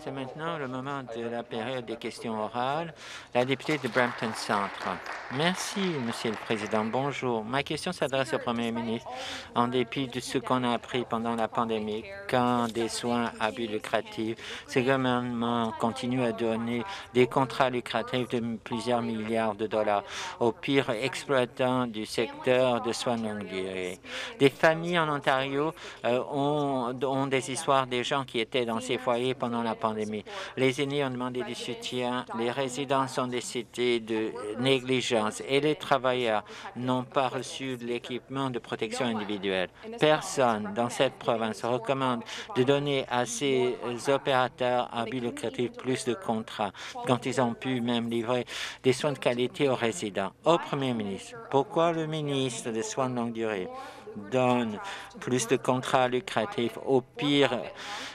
C'est maintenant le moment de la période des questions orales. La députée de Brampton Centre. Merci, Monsieur le Président. Bonjour. Ma question s'adresse au Premier ministre. En dépit de ce qu'on a appris pendant la pandémie, quand des soins à but lucratif, ce gouvernement continue à donner des contrats lucratifs de plusieurs milliards de dollars aux pires exploitants du secteur de soins longue durée. Des familles en Ontario euh, ont, ont des histoires des gens qui étaient dans ces foyers pendant la pandémie. Les aînés ont demandé du soutien, les résidents sont décidés de négligence et les travailleurs n'ont pas reçu l'équipement de protection individuelle. Personne dans cette province recommande de donner à ces opérateurs à but plus de contrats quand ils ont pu même livrer des soins de qualité aux résidents. Au Premier ministre, pourquoi le ministre des Soins de longue durée? Donne plus de contrats lucratifs aux pires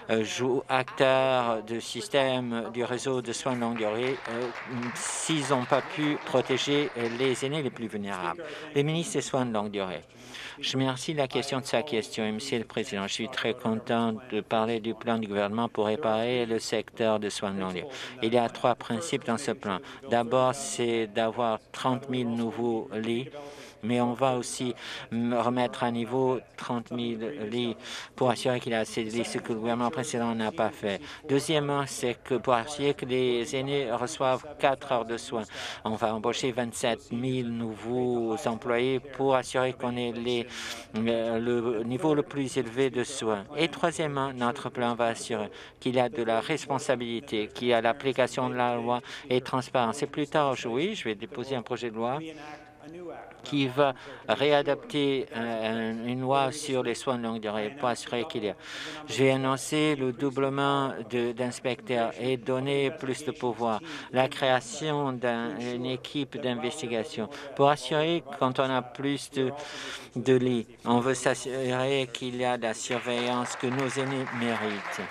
euh, acteurs de système du réseau de soins de longue durée euh, s'ils n'ont pas pu protéger les aînés les plus vulnérables. Les ministres des soins de longue durée. Je remercie la question de sa question. Monsieur le Président, je suis très content de parler du plan du gouvernement pour réparer le secteur de soins de longue durée. Il y a trois principes dans ce plan. D'abord, c'est d'avoir 30 000 nouveaux lits mais on va aussi remettre à niveau 30 000 lits pour assurer qu'il y a assez de lits, ce que le gouvernement précédent n'a pas fait. Deuxièmement, c'est que pour assurer que les aînés reçoivent 4 heures de soins, on va embaucher 27 000 nouveaux employés pour assurer qu'on ait euh, le niveau le plus élevé de soins. Et troisièmement, notre plan va assurer qu'il y a de la responsabilité, qu'il y a l'application de la loi et transparence. Et plus tard aujourd'hui, je vais déposer un projet de loi qui va réadapter une loi sur les soins de longue durée pour assurer qu'il y a. J'ai annoncé le doublement d'inspecteurs et donner plus de pouvoir, la création d'une équipe d'investigation pour assurer quand on a plus de, de lits. On veut s'assurer qu'il y a la surveillance que nos aînés méritent.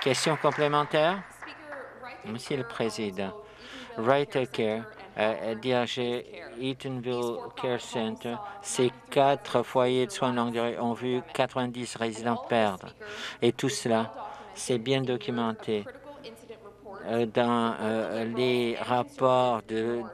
Question complémentaire? Monsieur le Président, Right Care euh, diriger Eatonville Care Center. Ces quatre foyers de soins de longue durée ont vu 90 résidents perdre. Et tout cela, c'est bien documenté euh, dans euh, les rapports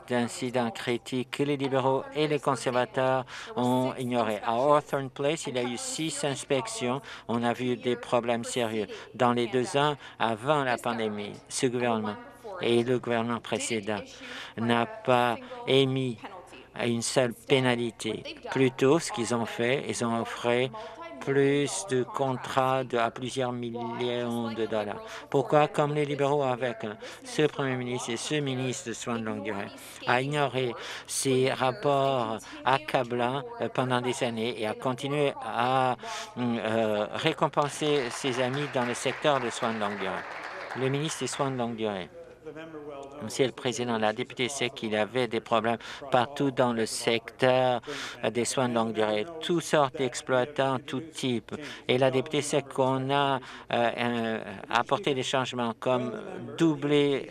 d'incidents critiques que les libéraux et les conservateurs ont ignorés. À Hawthorne Place, il y a eu six inspections. On a vu des problèmes sérieux dans les deux ans avant la pandémie. Ce gouvernement et le gouvernement précédent n'a pas émis une seule pénalité. Plutôt, ce qu'ils ont fait, ils ont offert plus de contrats à plusieurs millions de dollars. Pourquoi, comme les libéraux avec ce Premier ministre et ce ministre de Soins de longue durée, a ignoré ces rapports accablants euh, pendant des années et a continué à euh, récompenser ses amis dans le secteur de soins de longue durée. Le ministre des Soins de longue durée. Monsieur le Président, la députée sait qu'il y avait des problèmes partout dans le secteur des soins de longue durée, toutes sortes d'exploitants, tout type. Et la députée sait qu'on a euh, apporté des changements comme doubler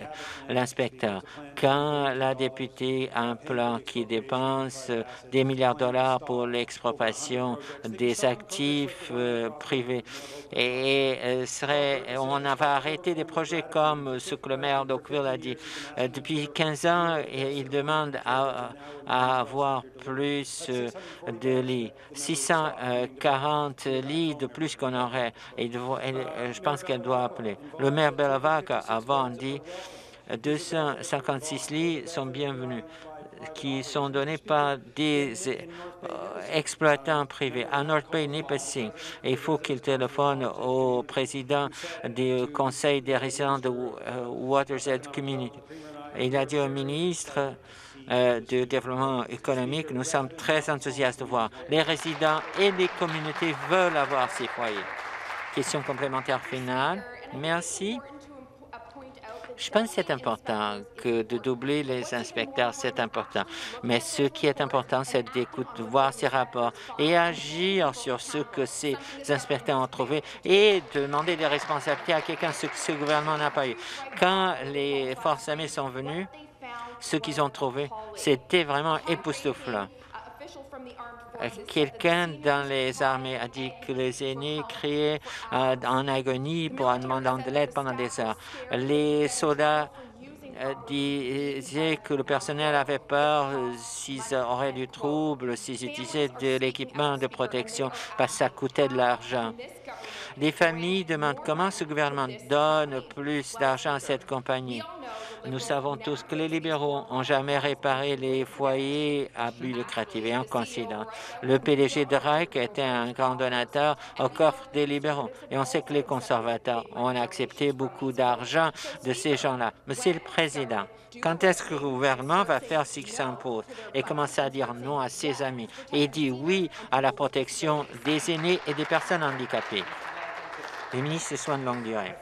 l'inspecteur. Quand la députée a un plan qui dépense des milliards de dollars pour l'expropriation des actifs euh, privés, et euh, serait, on va arrêter des projets comme ce que le maire de a dit. Euh, depuis 15 ans, il demande à, avoir plus euh, de lits. 640 lits de plus qu'on aurait. Je pense qu'elle doit appeler. Le maire Belavac avant dit 256 lits sont bienvenus qui sont donnés par des euh, exploitants privés. À North Bay, Nipissing, il faut qu'il téléphone au président du conseil des résidents de euh, Waterside Community. Il a dit au ministre euh, du développement économique, nous sommes très enthousiastes de voir. Les résidents et les communautés veulent avoir ces foyers. Question complémentaire finale. Merci. Je pense que c'est important que de doubler les inspecteurs, c'est important. Mais ce qui est important, c'est d'écouter, voir ces rapports et agir sur ce que ces inspecteurs ont trouvé et demander des responsabilités à quelqu'un, ce que ce gouvernement n'a pas eu. Quand les forces armées sont venues, ce qu'ils ont trouvé, c'était vraiment époustouflant. Quelqu'un dans les armées a dit que les aînés criaient en agonie pour en demandant de l'aide pendant des heures. Les soldats disaient que le personnel avait peur s'ils auraient du trouble, s'ils utilisaient de l'équipement de protection, parce que ça coûtait de l'argent. Les familles demandent comment ce gouvernement donne plus d'argent à cette compagnie? Nous savons tous que les libéraux n'ont jamais réparé les foyers à but lucratif. Et en coïncidence, le PDG de Reich était un grand donateur au coffre des libéraux. Et on sait que les conservateurs ont accepté beaucoup d'argent de ces gens-là. Monsieur le Président, quand est-ce que le gouvernement va faire ce qui s'impose et commencer à dire non à ses amis et dire oui à la protection des aînés et des personnes handicapées? Les ministres des Soins de longue durée.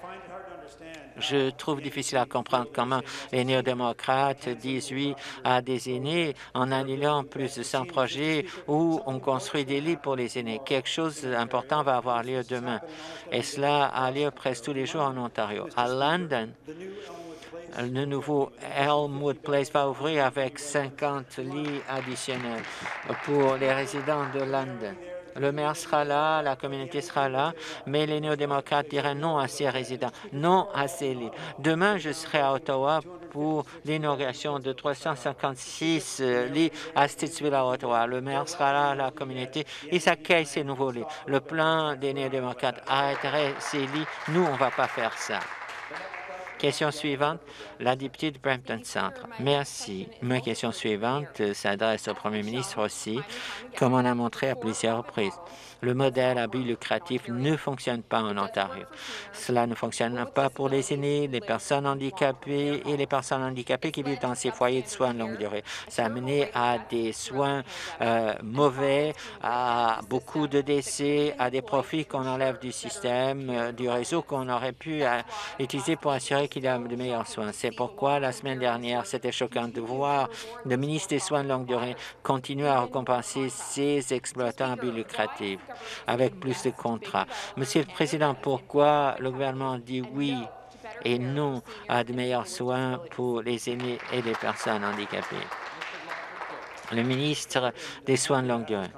Je trouve difficile à comprendre comment les néo-démocrates disent oui à des aînés en annulant plus de 100 projets où on construit des lits pour les aînés. Quelque chose d'important va avoir lieu demain. Et cela a lieu presque tous les jours en Ontario. À London, le nouveau Elmwood Place va ouvrir avec 50 lits additionnels pour les résidents de London. Le maire sera là, la communauté sera là, mais les néo-démocrates diraient non à ces résidents, non à ces lits. Demain, je serai à Ottawa pour l'inauguration de 356 euh, lits à Stittsville à Ottawa. Le maire sera là, la communauté, il s'accueille ces nouveaux lits. Le plan des néo-démocrates arrêterait ces lits. Nous, on ne va pas faire ça. Question suivante, la députée de Brampton Centre. Merci. Ma question suivante s'adresse au premier ministre aussi, comme on a montré à plusieurs reprises? Le modèle à but lucratif ne fonctionne pas en Ontario. Cela ne fonctionne pas pour les aînés, les personnes handicapées et les personnes handicapées qui vivent dans ces foyers de soins de longue durée. Ça a mené à des soins euh, mauvais, à beaucoup de décès, à des profits qu'on enlève du système, euh, du réseau qu'on aurait pu euh, utiliser pour assurer qu'il y a de meilleurs soins. C'est pourquoi la semaine dernière, c'était choquant de voir le ministre des Soins de longue durée continuer à récompenser ces exploitants à but lucratif avec plus de contrats. Monsieur le Président, pourquoi le gouvernement dit oui et non à de meilleurs soins pour les aînés et les personnes handicapées? Le ministre des Soins de longue durée.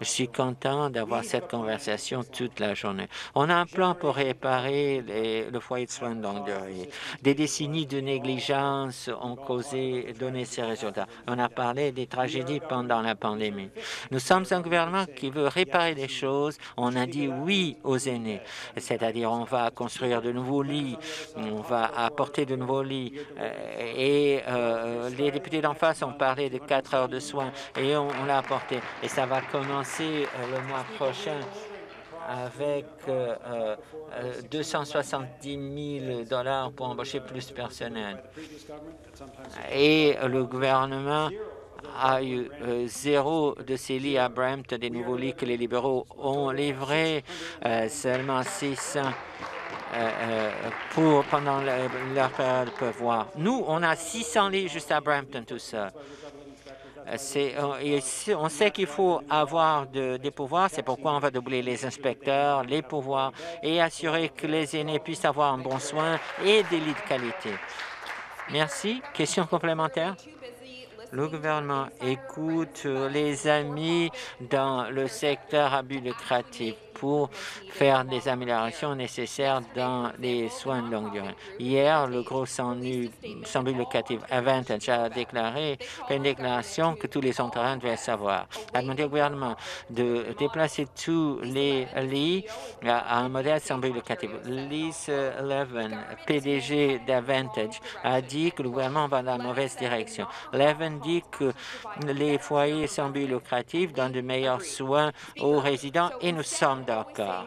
Je suis content d'avoir cette conversation toute la journée. On a un plan pour réparer le foyer de soins de longue durée. Des décennies de négligence ont causé, donné ces résultats. On a parlé des tragédies pendant la pandémie. Nous sommes un gouvernement qui veut réparer les choses. On a dit oui aux aînés, c'est-à-dire on va construire de nouveaux lits, on va apporter de nouveaux lits. Euh, et euh, les députés d'en face ont parlé de quatre heures de soins et on, on l'a apporté. Et ça va commencer euh, le mois prochain avec 270 000 euh, euh, dollars pour embaucher plus de personnel. Et le gouvernement a eu zéro de ces lits à Brampton, des nouveaux lits que les libéraux ont livrés, seulement 600 pour, pendant leur période de pouvoir. Nous, on a 600 lits juste à Brampton, tout ça. Euh, on sait qu'il faut avoir des pouvoirs, c'est pourquoi on va doubler les inspecteurs, les pouvoirs et assurer que les aînés puissent avoir un bon soin et des lits de qualité. Merci. Question complémentaire? Le gouvernement écoute les amis dans le secteur à lucratif pour faire des améliorations nécessaires dans les soins de longue durée. Hier, le gros Sanbu locatif Avantage a déclaré une déclaration que tous les Ontariens devaient savoir. A demandé au gouvernement de déplacer tous les lits à un modèle Sanbu locatif. Lise Levin, PDG d'Avantage, a dit que le gouvernement va dans la mauvaise direction. Levin dit que les foyers Sanbu locatifs donnent de meilleurs soins aux résidents et nous sommes d'accord.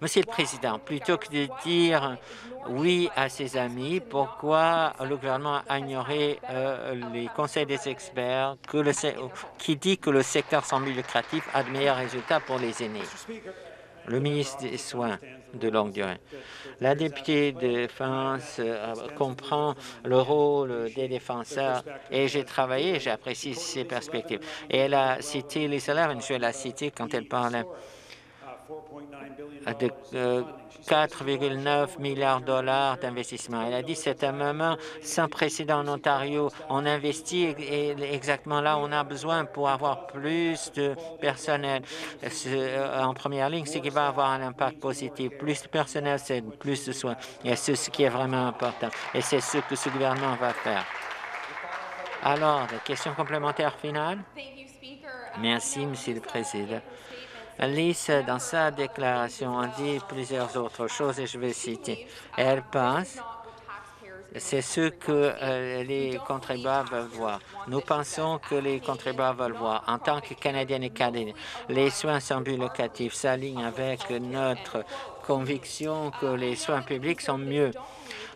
Monsieur le Président, plutôt que de dire oui à ses amis, pourquoi le gouvernement a ignoré euh, les conseils des experts qui dit que le secteur sans lucratif a de meilleurs résultats pour les aînés? Le ministre des Soins de longue durée. La députée de défense euh, comprend le rôle des défenseurs et j'ai travaillé, j'ai apprécié ses perspectives. Et elle a cité les salaires, je l'ai cité quand elle parlait de 4,9 euh, milliards de dollars d'investissement. Elle a dit c'est un moment sans précédent en Ontario. On investit exactement là où on a besoin pour avoir plus de personnel. Euh, en première ligne, ce qui va avoir un impact positif. Plus de personnel, c'est plus de soins. Et c'est ce qui est vraiment important. Et c'est ce que ce gouvernement va faire. Alors, question complémentaire finale? Merci, Monsieur le Président. Lisa, dans sa déclaration, a dit plusieurs autres choses et je vais citer. Elle pense c'est ce que euh, les contribuables veulent voir. Nous pensons que les contribuables veulent voir. En tant que Canadiens et Canadiens, les soins sans but locatif s'alignent avec notre conviction que les soins publics sont mieux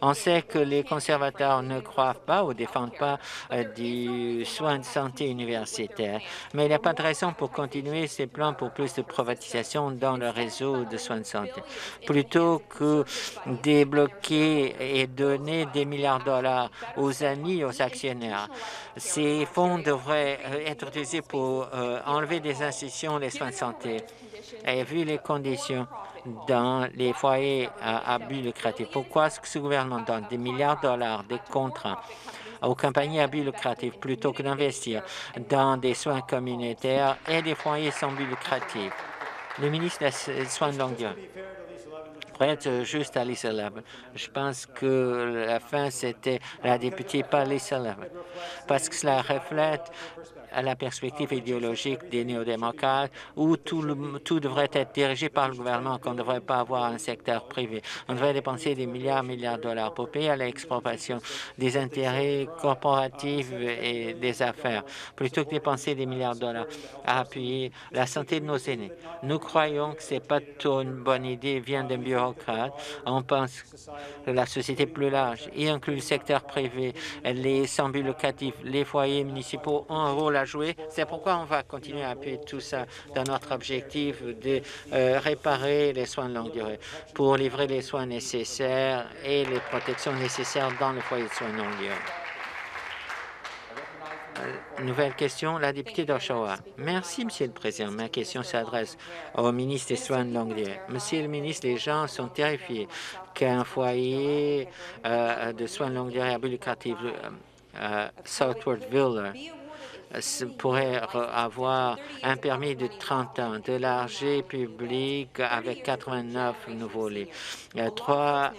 on sait que les conservateurs ne croient pas ou défendent pas euh, du soin de santé universitaire, mais il n'y a pas de raison pour continuer ces plans pour plus de privatisation dans le réseau de soins de santé. Plutôt que débloquer et donner des milliards de dollars aux amis, aux actionnaires, ces fonds devraient euh, être utilisés pour euh, enlever des institutions les soins de santé. Et vu les conditions dans les foyers à, but lucratif. Pourquoi est-ce que ce gouvernement donne des milliards de dollars, des contrats aux compagnies à but lucratif plutôt que d'investir dans des soins communautaires et des foyers sans but lucratif? Le ministre des Soins de longue durée. Pour être juste à Lisa je pense que la fin, c'était la députée pas Lisa parce que cela reflète à la perspective idéologique des néo-démocrates où tout, tout devrait être dirigé par le gouvernement, qu'on ne devrait pas avoir un secteur privé. On devrait dépenser des milliards milliards de dollars pour payer à l'expropriation des intérêts corporatifs et des affaires, plutôt que dépenser des milliards de dollars à appuyer la santé de nos aînés. Nous croyons que ce n'est pas une bonne idée, vient d'un bureaucrate. On pense que la société plus large, y inclut le secteur privé, les sans locatifs, les foyers municipaux ont un rôle jouer. C'est pourquoi on va continuer à appuyer tout ça dans notre objectif de euh, réparer les soins de longue durée pour livrer les soins nécessaires et les protections nécessaires dans le foyer de soins de longue durée. Euh, nouvelle question, la députée d'Oshawa. Merci, Monsieur le Président. Ma question s'adresse au ministre des Soins de longue durée. Monsieur le ministre, les gens sont terrifiés qu'un foyer euh, de soins de longue durée à but lucratif, Southwardville, pourrait avoir un permis de 30 ans, de l'argent public avec 89 nouveaux lits. 3,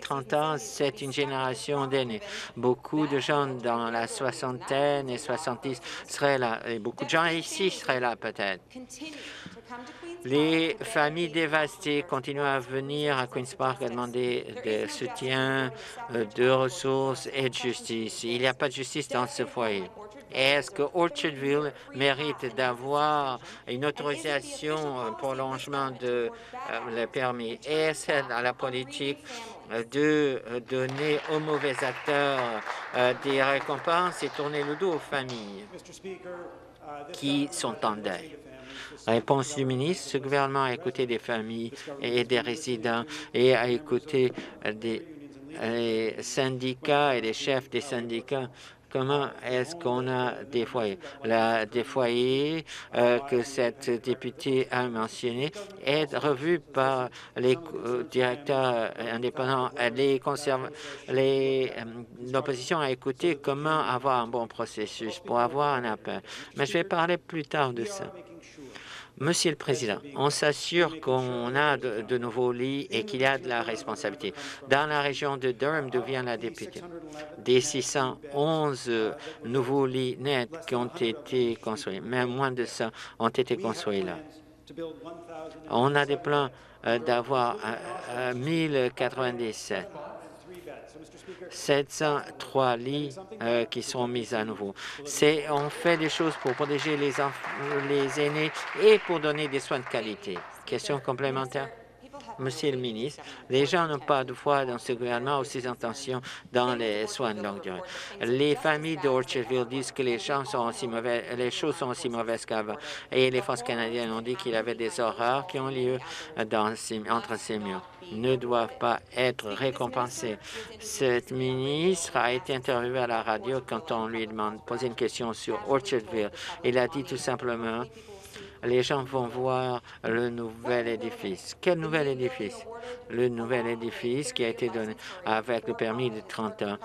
30 ans, c'est une génération d'aînés. Beaucoup de gens dans la soixantaine et 70 seraient là, et beaucoup de gens ici seraient là peut-être. Les familles dévastées continuent à venir à Queen's Park à demander de soutien, euh, de ressources et de justice. Il n'y a pas de justice dans ce foyer. Est-ce que Orchardville mérite d'avoir une autorisation pour longement de euh, le permis? Est-ce à la politique de donner aux mauvais acteurs euh, des récompenses et tourner le dos aux familles qui sont en deuil? Réponse du ministre, ce gouvernement a écouté des familles et des résidents et a écouté des syndicats et les chefs des syndicats Comment est-ce qu'on a des foyers La, Des foyers euh, que cette députée a mentionné est revu par les euh, directeurs indépendants. Euh, L'opposition a écouté comment avoir un bon processus pour avoir un appel. Mais je vais parler plus tard de ça. Monsieur le Président, on s'assure qu'on a de, nouveaux lits et qu'il y a de la responsabilité. Dans la région de Durham, d'où vient la députée, des 611 nouveaux lits nets qui ont été construits, même moins de ça ont été construits là. On a des plans euh, d'avoir 1097 euh, 703 lits euh, qui sont mis à nouveau. On fait des choses pour protéger les, les aînés et pour donner des soins de qualité. Question complémentaire? Monsieur le ministre, les gens n'ont pas de foi dans ce gouvernement ou ses intentions dans les soins de longue durée. Les familles d'Orchardville disent que les, gens sont aussi les choses sont aussi mauvaises qu'avant. Et les forces canadiennes ont dit qu'il y avait des horreurs qui ont lieu entre ces murs ne doivent pas être récompensés. Cette ministre a été interviewée à la radio quand on lui demande posé une question sur Orchardville. Il a dit tout simplement les gens vont voir le nouvel édifice. Quel nouvel édifice? Le nouvel édifice qui a été donné avec le permis de 30 ans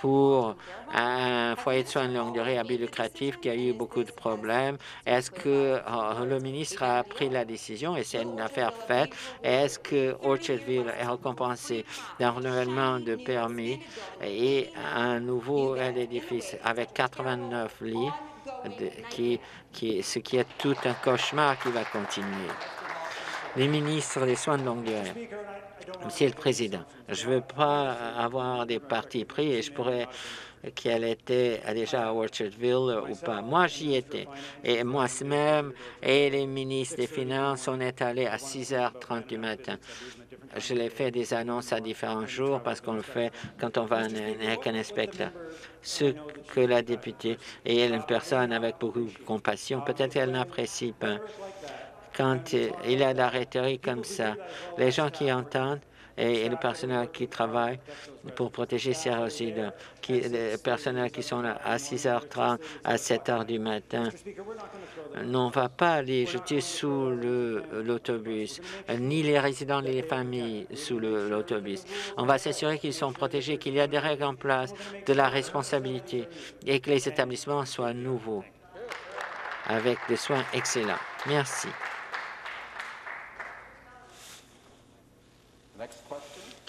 pour un foyer de soins de longue durée à qui a eu beaucoup de problèmes. Est-ce que euh, le ministre a pris la décision et c'est une affaire faite? Est-ce que Orchardville est récompensé d'un renouvellement de permis et un nouveau édifice avec 89 lits, qui, qui, ce qui est tout un cauchemar qui va continuer? Les ministres des soins de longue durée. Monsieur le Président, je ne veux pas avoir des partis pris et je pourrais qu'elle était déjà à Orchardville ou pas. Moi, j'y étais. Et moi-même et les ministres des Finances, on est allés à 6h30 du matin. Je l'ai fait des annonces à différents jours parce qu'on le fait quand on va avec un inspecteur. Ce que la députée, et elle est une personne avec beaucoup de compassion, peut-être qu'elle n'apprécie pas quand il y a de la rhétorique comme ça. Les gens qui entendent et, le personnel qui travaille pour protéger ces résidents, qui, les personnels qui sont là à 6h30, à 7h du matin, on ne va pas les jeter sous l'autobus, ni les résidents ni les familles sous l'autobus. On va s'assurer qu'ils sont protégés, qu'il y a des règles en place, de la responsabilité et que les établissements soient nouveaux avec des soins excellents. Merci.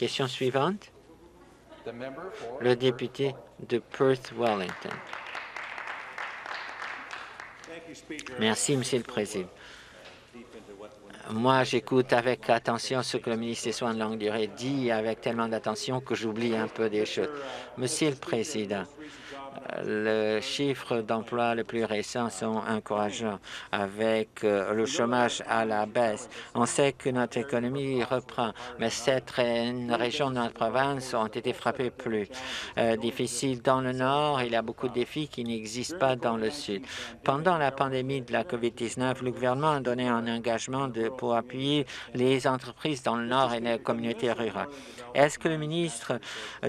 Question suivante. Le député de Perth-Wellington. Merci, Monsieur le Président. Moi, j'écoute avec attention ce que le ministre des Soins de longue durée dit, avec tellement d'attention que j'oublie un peu des choses. Monsieur le Président, les chiffres d'emploi les plus récents sont encourageants avec euh, le chômage à la baisse. On sait que notre économie reprend, mais cette région de notre province ont été frappées plus euh, difficiles. Dans le nord, il y a beaucoup de défis qui n'existent pas dans le sud. Pendant la pandémie de la COVID-19, le gouvernement a donné un engagement pour appuyer les entreprises dans le nord et les communautés rurales. Est-ce que le ministre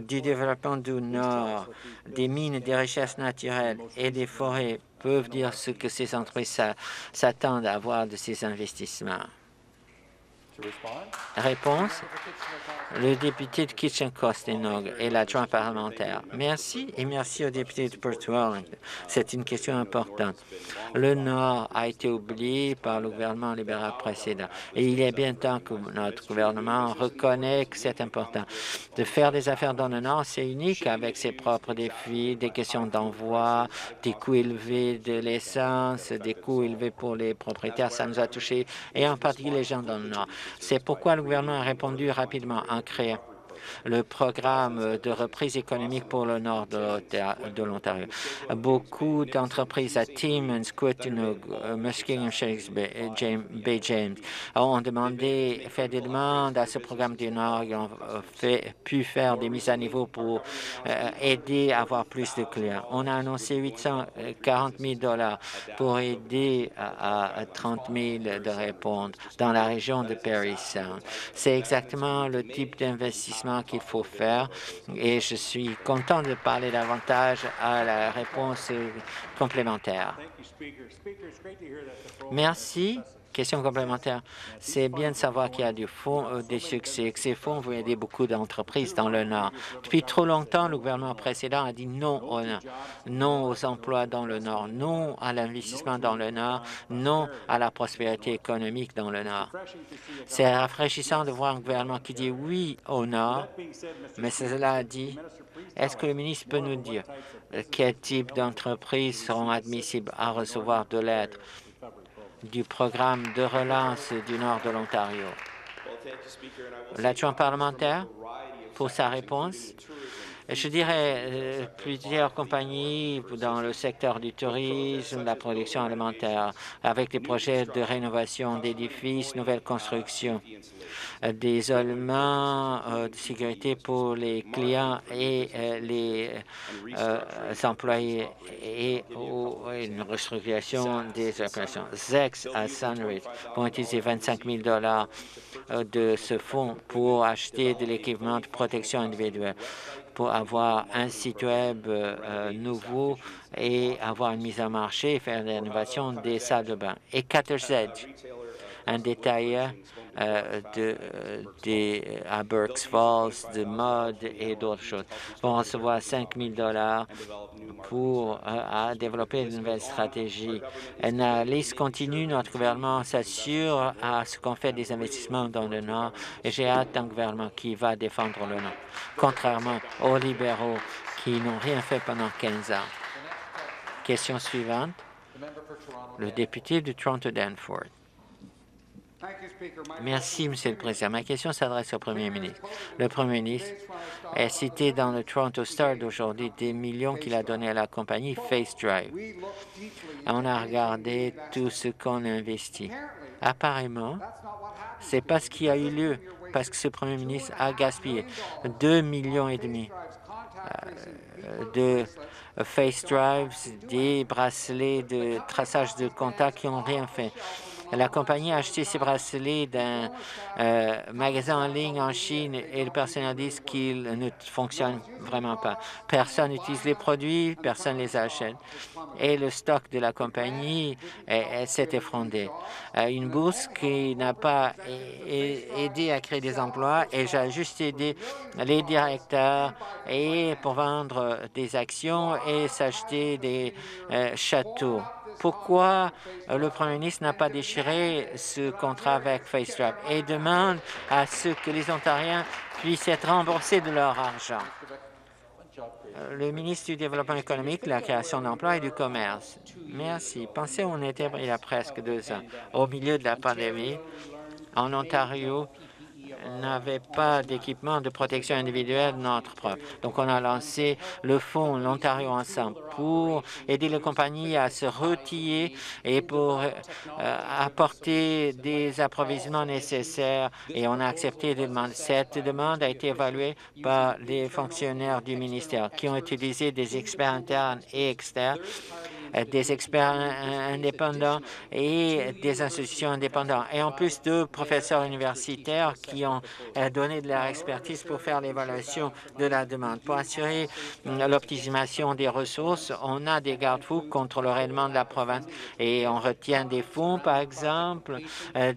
du Développement du Nord, des mines et des richesses naturelles et des forêts peuvent dire ce que ces entreprises s'attendent à avoir de ces investissements? Réponse le député de Kitchen-Costinog et l'adjoint parlementaire. Merci et merci au député de Port Wellington. C'est une question importante. Le Nord a été oublié par le gouvernement libéral précédent et il est bien temps que notre gouvernement reconnaisse que c'est important. De faire des affaires dans le Nord, c'est unique avec ses propres défis, des questions d'envoi, des coûts élevés de l'essence, des coûts élevés pour les propriétaires. Ça nous a touchés et en particulier les gens dans le Nord. C'est pourquoi le gouvernement a répondu rapidement en créant le programme de reprise économique pour le nord de l'Ontario. Beaucoup d'entreprises à Timmins, Squatineau, Muskegon, Bay James ont demandé, fait des demandes à ce programme du Nord et ont fait, pu faire des mises à niveau pour euh, aider à avoir plus de clients. On a annoncé 840 000 dollars pour aider à, 30 000 de répondre dans la région de Perry Sound. C'est exactement le type d'investissement qu'il faut faire et je suis content de parler davantage à la réponse complémentaire. Merci. Question complémentaire. C'est bien de savoir qu'il y a fonds, euh, des succès, que ces fonds vont aider beaucoup d'entreprises dans le Nord. Depuis trop longtemps, le gouvernement précédent a dit non au non aux emplois dans le Nord, non à l'investissement dans le Nord, non à la prospérité économique dans le Nord. C'est rafraîchissant de voir un gouvernement qui dit oui au Nord, mais cela a dit est-ce que le ministre peut nous dire quel type d'entreprises seront admissibles à recevoir de l'aide? Du programme de relance du nord de l'Ontario. L'adjoint parlementaire, pour sa réponse, je dirais euh, plusieurs compagnies dans le secteur du tourisme, la production alimentaire, avec des projets de rénovation d'édifices, nouvelles constructions d'isolement, euh, de sécurité pour les clients et euh, les euh, employés et une restructuration des opérations. ZEX à Sunridge vont utiliser 25 000 dollars de ce fonds pour acheter de l'équipement de protection individuelle pour avoir un site web euh, nouveau et avoir une mise en marché et faire l'innovation des salles de bain. Et Cutter's Edge, un détailleur euh, de, euh, des, à Burks Falls, de mode et d'autres choses, vont recevoir 5 000 dollars pour à développer une nouvelle stratégie. Liste continue, notre gouvernement s'assure à ce qu'on fait des investissements dans le Nord et j'ai hâte d'un gouvernement qui va défendre le Nord, contrairement aux libéraux qui n'ont rien fait pendant 15 ans. Question suivante. Le député de Toronto-Danforth. Merci, Monsieur le Président. Ma question s'adresse au Premier ministre. Le Premier ministre est cité dans le Toronto Star d'aujourd'hui des millions qu'il a donnés à la compagnie Face Drive. On a regardé tout ce qu'on a investi. Apparemment, c'est pas ce qui a eu lieu parce que ce Premier ministre a gaspillé 2 millions et demi euh, de face drives, des bracelets de traçage de contact qui n'ont rien fait. La compagnie a acheté ces bracelets d'un euh, magasin en ligne en Chine et le personnel dit qu'ils ne fonctionnent vraiment pas. Personne n'utilise les produits, personne ne les achète. Et le stock de la compagnie s'est effondré. Euh, une bourse qui n'a pas aidé à créer des emplois et j'ai juste aidé les directeurs pour vendre des actions et s'acheter des euh, châteaux pourquoi euh, le Premier ministre n'a pas déchiré ce contrat avec FaceTrap et demande à ce que les Ontariens puissent être remboursés de leur argent. Euh, le ministre du Développement économique, de la création d'emplois et du commerce. Merci. Pensez, on était il y a presque deux ans, au milieu de la pandémie, en Ontario, n'avait pas d'équipement de protection individuelle notre propre. Donc, on a lancé le fonds L'Ontario Ensemble pour aider les compagnies à se retirer et pour euh, apporter des approvisionnements nécessaires. Et on a accepté des demandes. Cette demande a été évaluée par les fonctionnaires du ministère qui ont utilisé des experts internes et externes des experts indépendants et des institutions indépendantes. Et en plus, deux professeurs universitaires qui ont euh, donné de leur expertise pour faire l'évaluation de la demande. Pour assurer euh, l'optimisation des ressources, on a des garde-fous contre le règlement de la province et on retient des fonds, par exemple,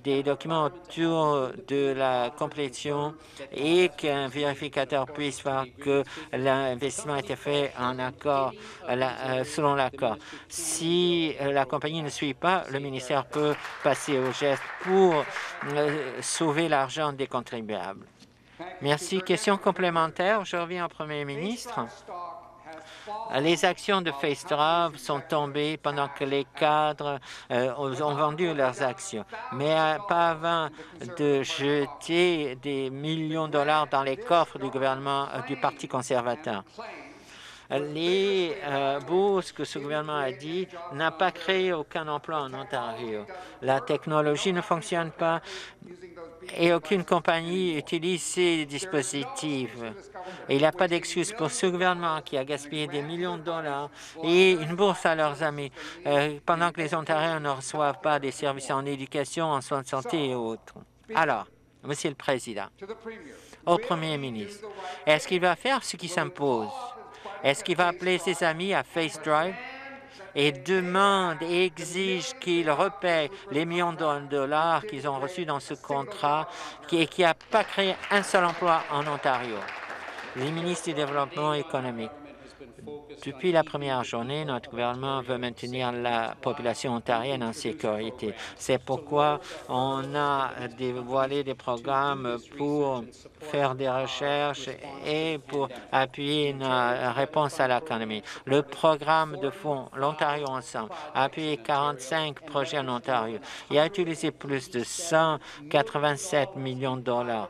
des documents autour de la complétion et qu'un vérificateur puisse voir que l'investissement a été fait en accord, selon l'accord. Si euh, la compagnie ne suit pas, le ministère peut passer au geste pour euh, sauver l'argent des contribuables. Merci. Question complémentaire. Je reviens au Premier ministre. Les actions de FaceDrive sont tombées pendant que les cadres euh, ont vendu leurs actions, mais pas avant de jeter des millions de dollars dans les coffres du gouvernement du Parti conservateur les euh, bourses que ce gouvernement a dit n'a pas créé aucun emploi en Ontario. La technologie ne fonctionne pas et aucune compagnie utilise ces dispositifs. il n'y a pas d'excuse pour ce gouvernement qui a gaspillé des millions de dollars et une bourse à leurs amis euh, pendant que les Ontariens ne reçoivent pas des services en éducation, en soins de santé et autres. Alors, Monsieur le Président, au Premier ministre, est-ce qu'il va faire ce qui s'impose? Est-ce qu'il va appeler ses amis à FaceDrive et demande et exige qu'ils repaient les millions de dollars qu'ils ont reçus dans ce contrat et qui n'a pas créé un seul emploi en Ontario? Les ministres du Développement économique depuis la première journée, notre gouvernement veut maintenir la population ontarienne en sécurité. C'est pourquoi on a dévoilé des programmes pour faire des recherches et pour appuyer une réponse à l'économie. Le programme de fonds L'Ontario Ensemble a appuyé 45 projets en Ontario et a utilisé plus de 187 millions de dollars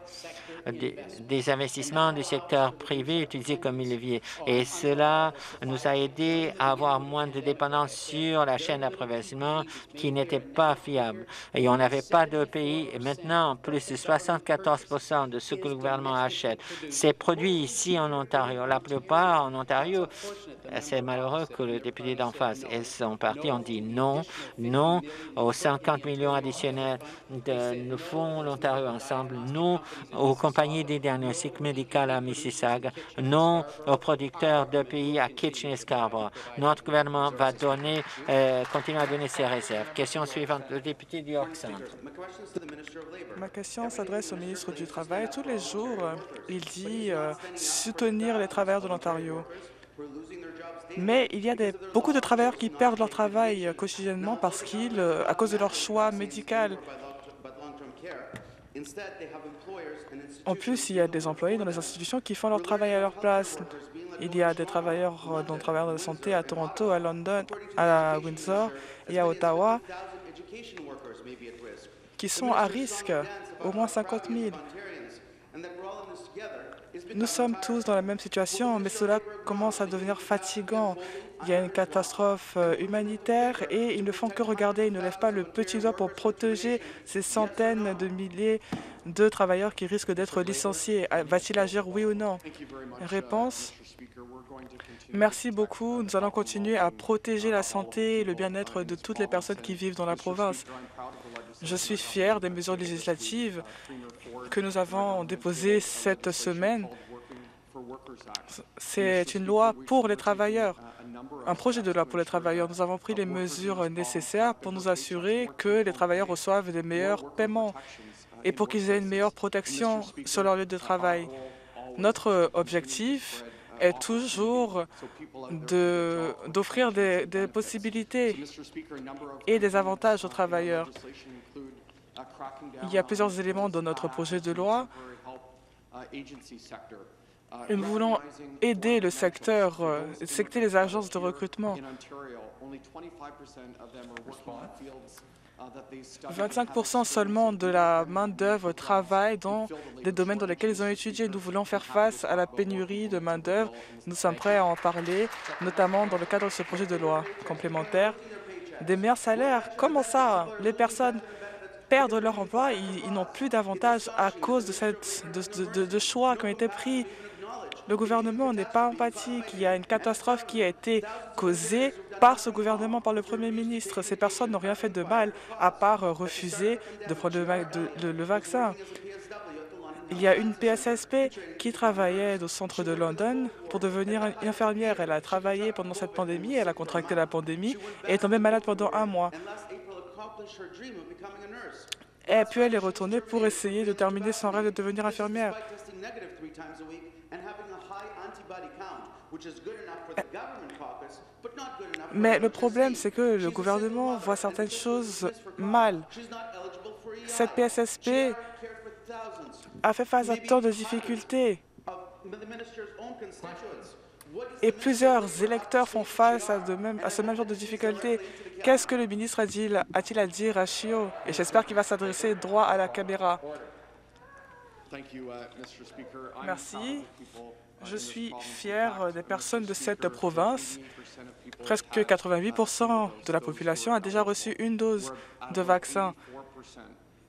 des, investissements du secteur privé utilisés comme levier. Et cela nous a aidé à avoir moins de dépendance sur la chaîne d'approvisionnement qui n'était pas fiable. Et on n'avait pas de pays. Et maintenant, plus de 74% de ce que le gouvernement achète, c'est produit ici en Ontario. La plupart en Ontario, c'est malheureux que le député d'en face et son parti ont dit non, non aux 50 millions additionnels de fonds l'Ontario ensemble, non aux compagnies de diagnostic médical à Mississauga, non aux producteurs de pays à Kitchener-Scarborough. Notre gouvernement va donner, euh, continuer à donner ses réserves. Question suivante, le député du York Centre. Ma question s'adresse au ministre du Travail. Tous les jours, il dit euh, soutenir les travailleurs de l'Ontario. Mais il y a des, beaucoup de travailleurs qui perdent leur travail quotidiennement parce qu'ils, euh, à cause de leur choix médical, en plus, il y a des employés dans les institutions qui font leur travail à leur place. Il y a des travailleurs euh, dans le travail de santé à Toronto, à London, à Windsor et à Ottawa qui sont à risque, au moins 50 000. Nous sommes tous dans la même situation, mais cela commence à devenir fatigant. Il y a une catastrophe euh, humanitaire et ils ne font que regarder, ils ne lèvent pas le petit doigt pour protéger ces centaines de milliers de travailleurs qui risquent d'être licenciés. Ah, va-t-il agir oui ou non? Réponse Merci beaucoup. Nous allons continuer à protéger la santé et le bien-être de toutes les personnes qui vivent dans la province. Je suis fier des mesures législatives que nous avons déposées cette semaine. C'est une loi pour les travailleurs, un projet de loi pour les travailleurs. Nous avons pris les mesures nécessaires pour nous assurer que les travailleurs reçoivent des meilleurs paiements et pour qu'ils aient une meilleure protection sur leur lieu de travail. Notre objectif est toujours d'offrir des, des possibilités et des avantages aux travailleurs. Il y a plusieurs éléments dans notre projet de loi. Nous voulons aider le secteur, euh, secter les agences de recrutement. 25% seulement de la main-d'œuvre travaille dans des domaines dans lesquels ils ont étudié. Nous voulons faire face à la pénurie de main-d'œuvre. Nous sommes prêts à en parler, notamment dans le cadre de ce projet de loi complémentaire. Des meilleurs salaires, comment ça? Les personnes perdre leur emploi, ils, n'ont plus d'avantages à cause de, cette, de, choix qui ont été pris. Le gouvernement n'est pas empathique. Il y a une catastrophe qui a été causée par ce gouvernement, par le Premier ministre. Ces personnes n'ont rien fait de mal à part refuser de prendre le, vaccin. Il y a une PSSP qui travaillait au centre de London pour devenir infirmière. Elle a travaillé pendant cette pandémie, elle a contracté la pandémie et est tombée malade pendant un mois. Et puis elle est retournée pour essayer de terminer son rêve de devenir infirmière. Mais le problème, c'est que le gouvernement voit certaines choses mal. Cette PSSP a fait face à tant de difficultés. et plusieurs électeurs font face à, ce même genre de difficultés. Qu'est-ce que le ministre a-t-il à dire à Chio Et j'espère qu'il va s'adresser droit à la caméra. Merci. Je suis fier des personnes de cette province. Presque 88% de la population a déjà reçu une dose de vaccin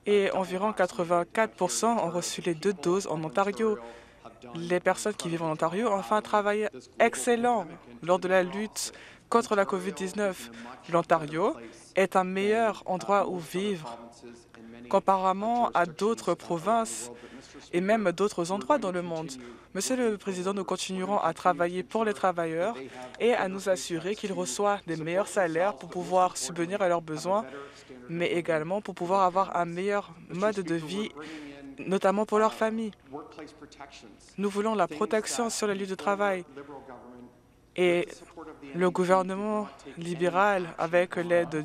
et environ 84% ont reçu les deux doses en Ontario les personnes qui vivent en Ontario ont fait un travail excellent lors de la lutte contre la COVID-19. L'Ontario est un meilleur endroit où vivre comparément à d'autres provinces et même d'autres endroits dans le monde. Monsieur le Président, nous continuerons à travailler pour les travailleurs et à nous assurer qu'ils reçoivent des meilleurs salaires pour pouvoir subvenir à leurs besoins, mais également pour pouvoir avoir un meilleur mode de vie notamment pour leurs familles. Nous voulons la protection sur les lieux de travail. Et le gouvernement libéral, avec l'aide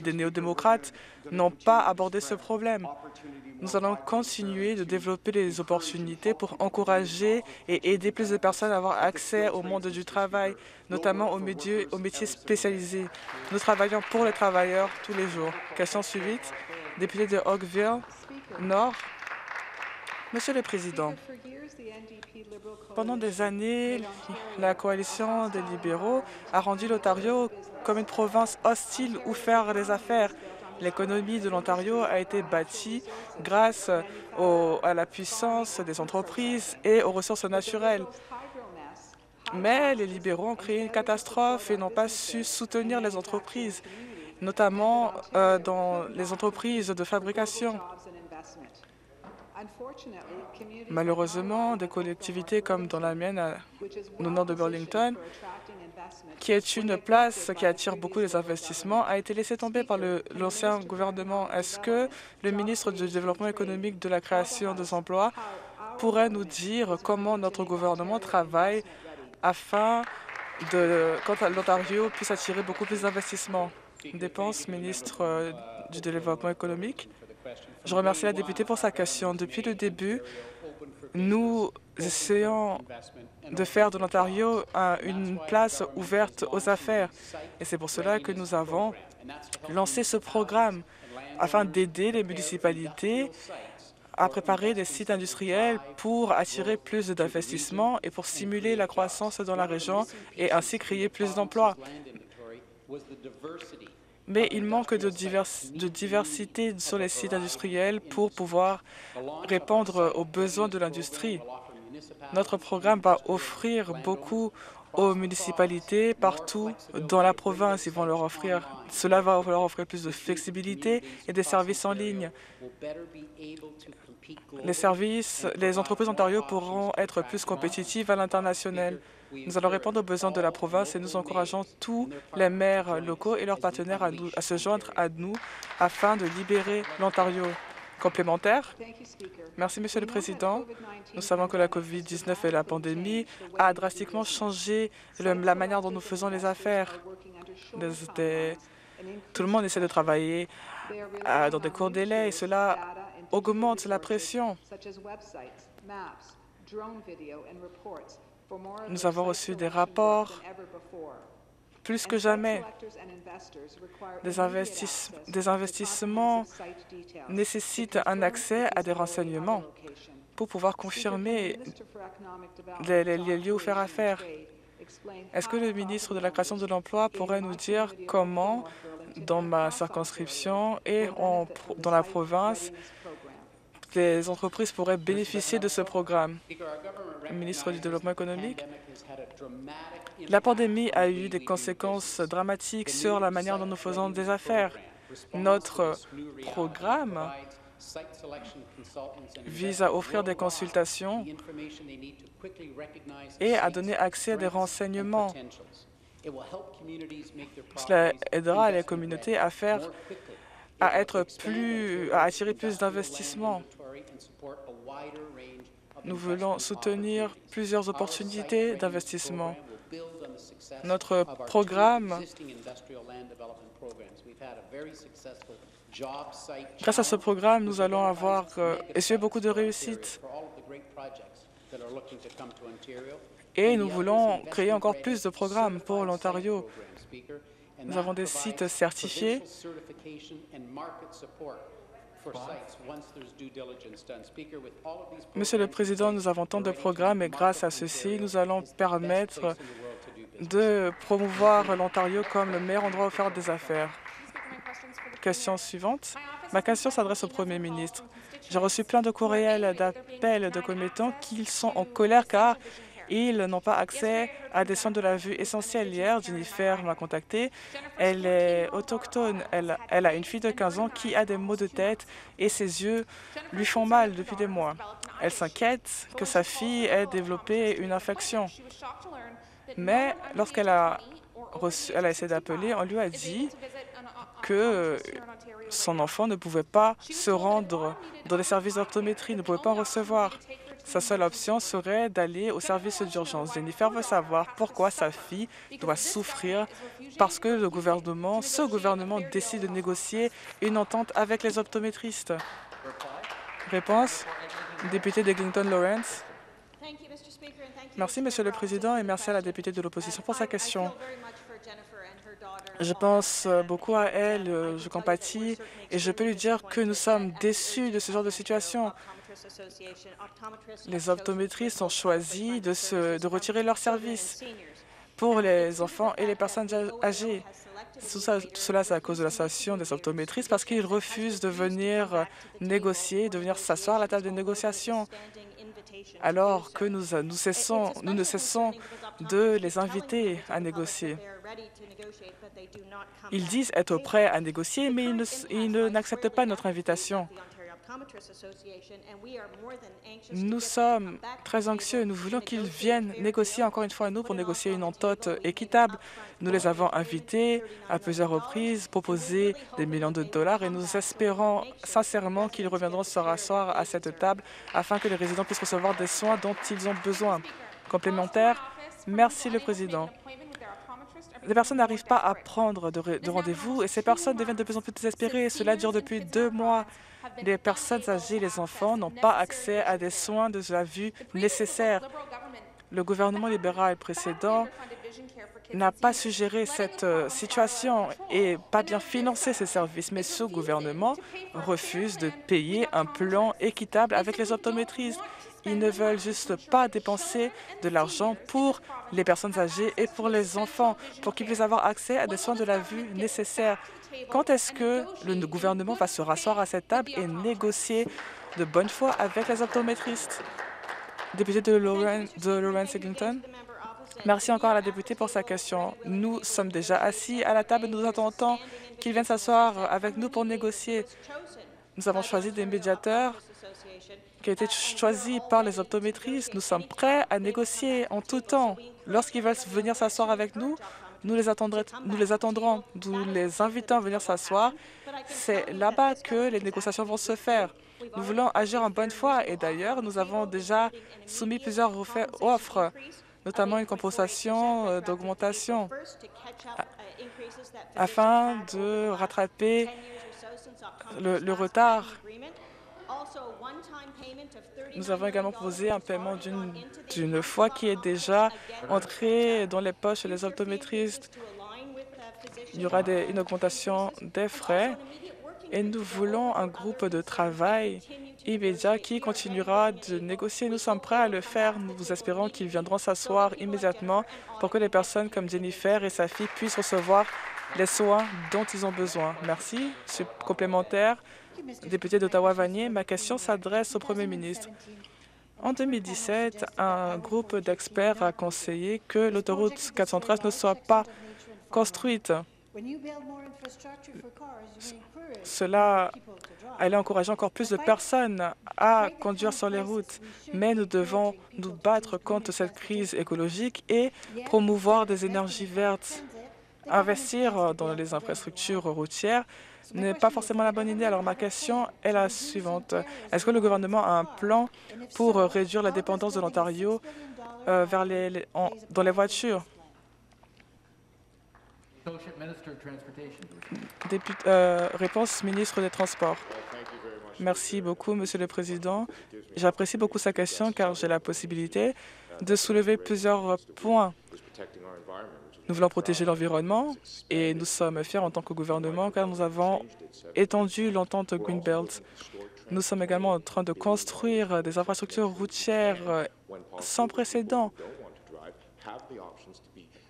des néo-démocrates, n'ont pas abordé ce problème. Nous allons continuer de développer les opportunités pour encourager et aider plus de personnes à avoir accès au monde du travail, notamment aux métiers, aux métiers spécialisés. Nous travaillons pour les travailleurs tous les jours. Question suivante, député de Oakville Nord. Monsieur le Président, pendant des années, la coalition des libéraux a rendu l'Ontario comme une province hostile où faire des affaires. L'économie de l'Ontario a été bâtie grâce à la puissance des entreprises et aux ressources naturelles. Mais les libéraux ont créé une catastrophe et n'ont pas su soutenir les entreprises, notamment euh, dans les entreprises de fabrication. Malheureusement, des collectivités comme dans la mienne, au nord de Burlington, qui est une place qui attire beaucoup des investissements, a été laissée tomber par l'ancien gouvernement. Est-ce que le ministre du Développement économique de la création des emplois pourrait nous dire comment notre gouvernement travaille afin de, quand l'Ontario puisse attirer beaucoup plus d'investissements? Dépenses, ministre euh, du Développement économique. Je remercie la députée pour sa question. Depuis le début, nous essayons de faire de l'Ontario une place ouverte aux affaires. Et c'est pour cela que nous avons lancé ce programme afin d'aider les municipalités à préparer des sites industriels pour attirer plus d'investissements et pour stimuler la croissance dans la région et ainsi créer plus d'emplois. Mais il manque de, diversité sur les sites industriels pour pouvoir répondre aux besoins de l'industrie. Notre programme va offrir beaucoup aux municipalités partout dans la province. Ils vont leur offrir, cela va leur offrir plus de flexibilité et des services en ligne. Les services, les entreprises Ontario pourront être plus compétitives à l'international. Nous allons répondre aux besoins de la province et nous encourageons tous les maires locaux et leurs partenaires à, se joindre à nous afin de libérer l'Ontario. Complémentaire Merci, Monsieur le Président. Nous savons que la COVID-19 et la pandémie a drastiquement changé la manière dont nous faisons les affaires. tout le monde essaie de travailler dans des courts délais et cela augmente la pression. Nous avons reçu des rapports plus que jamais. Des, investissements nécessitent un accès à des renseignements pour pouvoir confirmer les, lieux où faire affaire. Est-ce que le ministre de la Création de l'Emploi pourrait nous dire comment, dans ma circonscription et dans la province, les entreprises pourraient bénéficier de ce programme. Le ministre du Développement économique, la pandémie a eu des conséquences dramatiques sur la manière dont nous faisons des affaires. Notre programme vise à offrir des consultations et à donner accès à des renseignements. Cela aidera les communautés à faire à être plus, à attirer plus d'investissements. Nous voulons soutenir plusieurs opportunités d'investissement. Notre programme, grâce à ce programme, nous allons avoir euh, essuyé beaucoup de réussites. Et nous voulons créer encore plus de programmes pour l'Ontario. Nous avons des sites certifiés Monsieur le Président, nous avons tant de programmes et grâce à ceci, nous allons permettre de promouvoir l'Ontario comme le meilleur endroit où faire des affaires. Question suivante. Ma question s'adresse au Premier ministre. J'ai reçu plein de courriels d'appels de commettants qui sont en colère car ils n'ont pas accès à des soins de la vue essentiels. Hier, Jennifer m'a contacté. Elle est autochtone. Elle, a une fille de 15 ans qui a des maux de tête et ses yeux lui font mal depuis des mois. Elle s'inquiète que sa fille ait développé une infection. Mais lorsqu'elle a, a essayé d'appeler, on lui a dit que son enfant ne pouvait pas se rendre dans les services d'optométrie, ne pouvait pas en recevoir. Sa seule option serait d'aller au service d'urgence. Jennifer veut savoir pourquoi sa fille doit souffrir parce que le gouvernement, ce gouvernement décide de négocier une entente avec les optométristes. Réponse, député d'Eglinton Lawrence. Merci, Monsieur le Président, et merci à la députée de l'opposition pour sa question. Je pense beaucoup à elle, je compatis, et je peux lui dire que nous sommes déçus de ce genre de situation. Les optométristes ont choisi de, se, de retirer leurs services pour les enfants et les personnes âgées. Tout, cela, c'est à cause de l'association des optométristes parce qu'ils refusent de venir négocier, de venir s'asseoir à la table de négociation, alors que cessons, nous ne cessons de les inviter à négocier. Ils disent être prêts à négocier, mais ils n'acceptent pas notre invitation. Nous sommes très anxieux. Nous voulons qu'ils viennent négocier encore une fois à nous pour négocier une entente équitable. Nous les avons invités à plusieurs reprises, proposé des millions de dollars et nous espérons sincèrement qu'ils reviendront se rasseoir à cette table afin que les résidents puissent recevoir des soins dont ils ont besoin. Complémentaire, merci le Président. Les personnes n'arrivent pas à prendre de, rendez-vous et ces personnes deviennent de plus en plus désespérées. Cela dure depuis deux mois. Les personnes âgées et les enfants n'ont pas accès à des soins de la vue nécessaires. Le gouvernement libéral précédent n'a pas suggéré cette euh, situation et pas bien financé ces services, mais ce gouvernement refuse de payer un plan équitable avec les optométristes. Ils ne veulent juste pas dépenser de l'argent pour les personnes âgées et pour les enfants, pour qu'ils puissent avoir accès à des soins de la vue nécessaires. Quand est-ce que le gouvernement va se rasseoir à cette table et négocier de bonne foi avec les optométristes? Député de Lawrence, Eglinton. Merci encore à la députée pour sa question. Nous sommes déjà assis à la table et nous attendons qu'ils viennent s'asseoir avec nous pour négocier. Nous avons choisi des médiateurs qui ont été choisis par les optométristes. Nous sommes prêts à négocier en tout temps. Lorsqu'ils veulent venir s'asseoir avec nous, nous les, attendrons. Nous les invitons à venir s'asseoir. C'est là-bas que les négociations vont se faire. Nous voulons agir en bonne foi et d'ailleurs, nous avons déjà soumis plusieurs offres, notamment une compensation euh, d'augmentation afin de rattraper le retard nous avons également proposé un paiement d'une fois qui est déjà entré dans les poches des optométristes. Il y aura une augmentation des frais et nous voulons un groupe de travail immédiat qui continuera de négocier. Nous sommes prêts à le faire. Nous espérons qu'ils viendront s'asseoir immédiatement pour que les personnes comme Jennifer et sa fille puissent recevoir les soins dont ils ont besoin. Merci. Complémentaire, député d'Ottawa-Vanier, ma question s'adresse au Premier ministre. En 2017, un groupe d'experts a conseillé que l'autoroute 413 ne soit pas construite. Cela allait encourager encore plus de personnes à conduire sur les routes. Mais nous devons nous battre contre cette crise écologique et promouvoir des énergies vertes. Investir dans les infrastructures routières n'est pas forcément la bonne idée. Alors ma question est la suivante. Est-ce que le gouvernement a un plan pour réduire la dépendance de l'Ontario euh, dans les voitures? Euh, réponse ministre des Transports. Merci beaucoup, Monsieur le Président. J'apprécie beaucoup sa question car j'ai la possibilité de soulever plusieurs points nous voulons protéger l'environnement et nous sommes fiers en tant que gouvernement car nous avons étendu l'entente Greenbelt. Nous sommes également en train de construire des infrastructures routières sans précédent.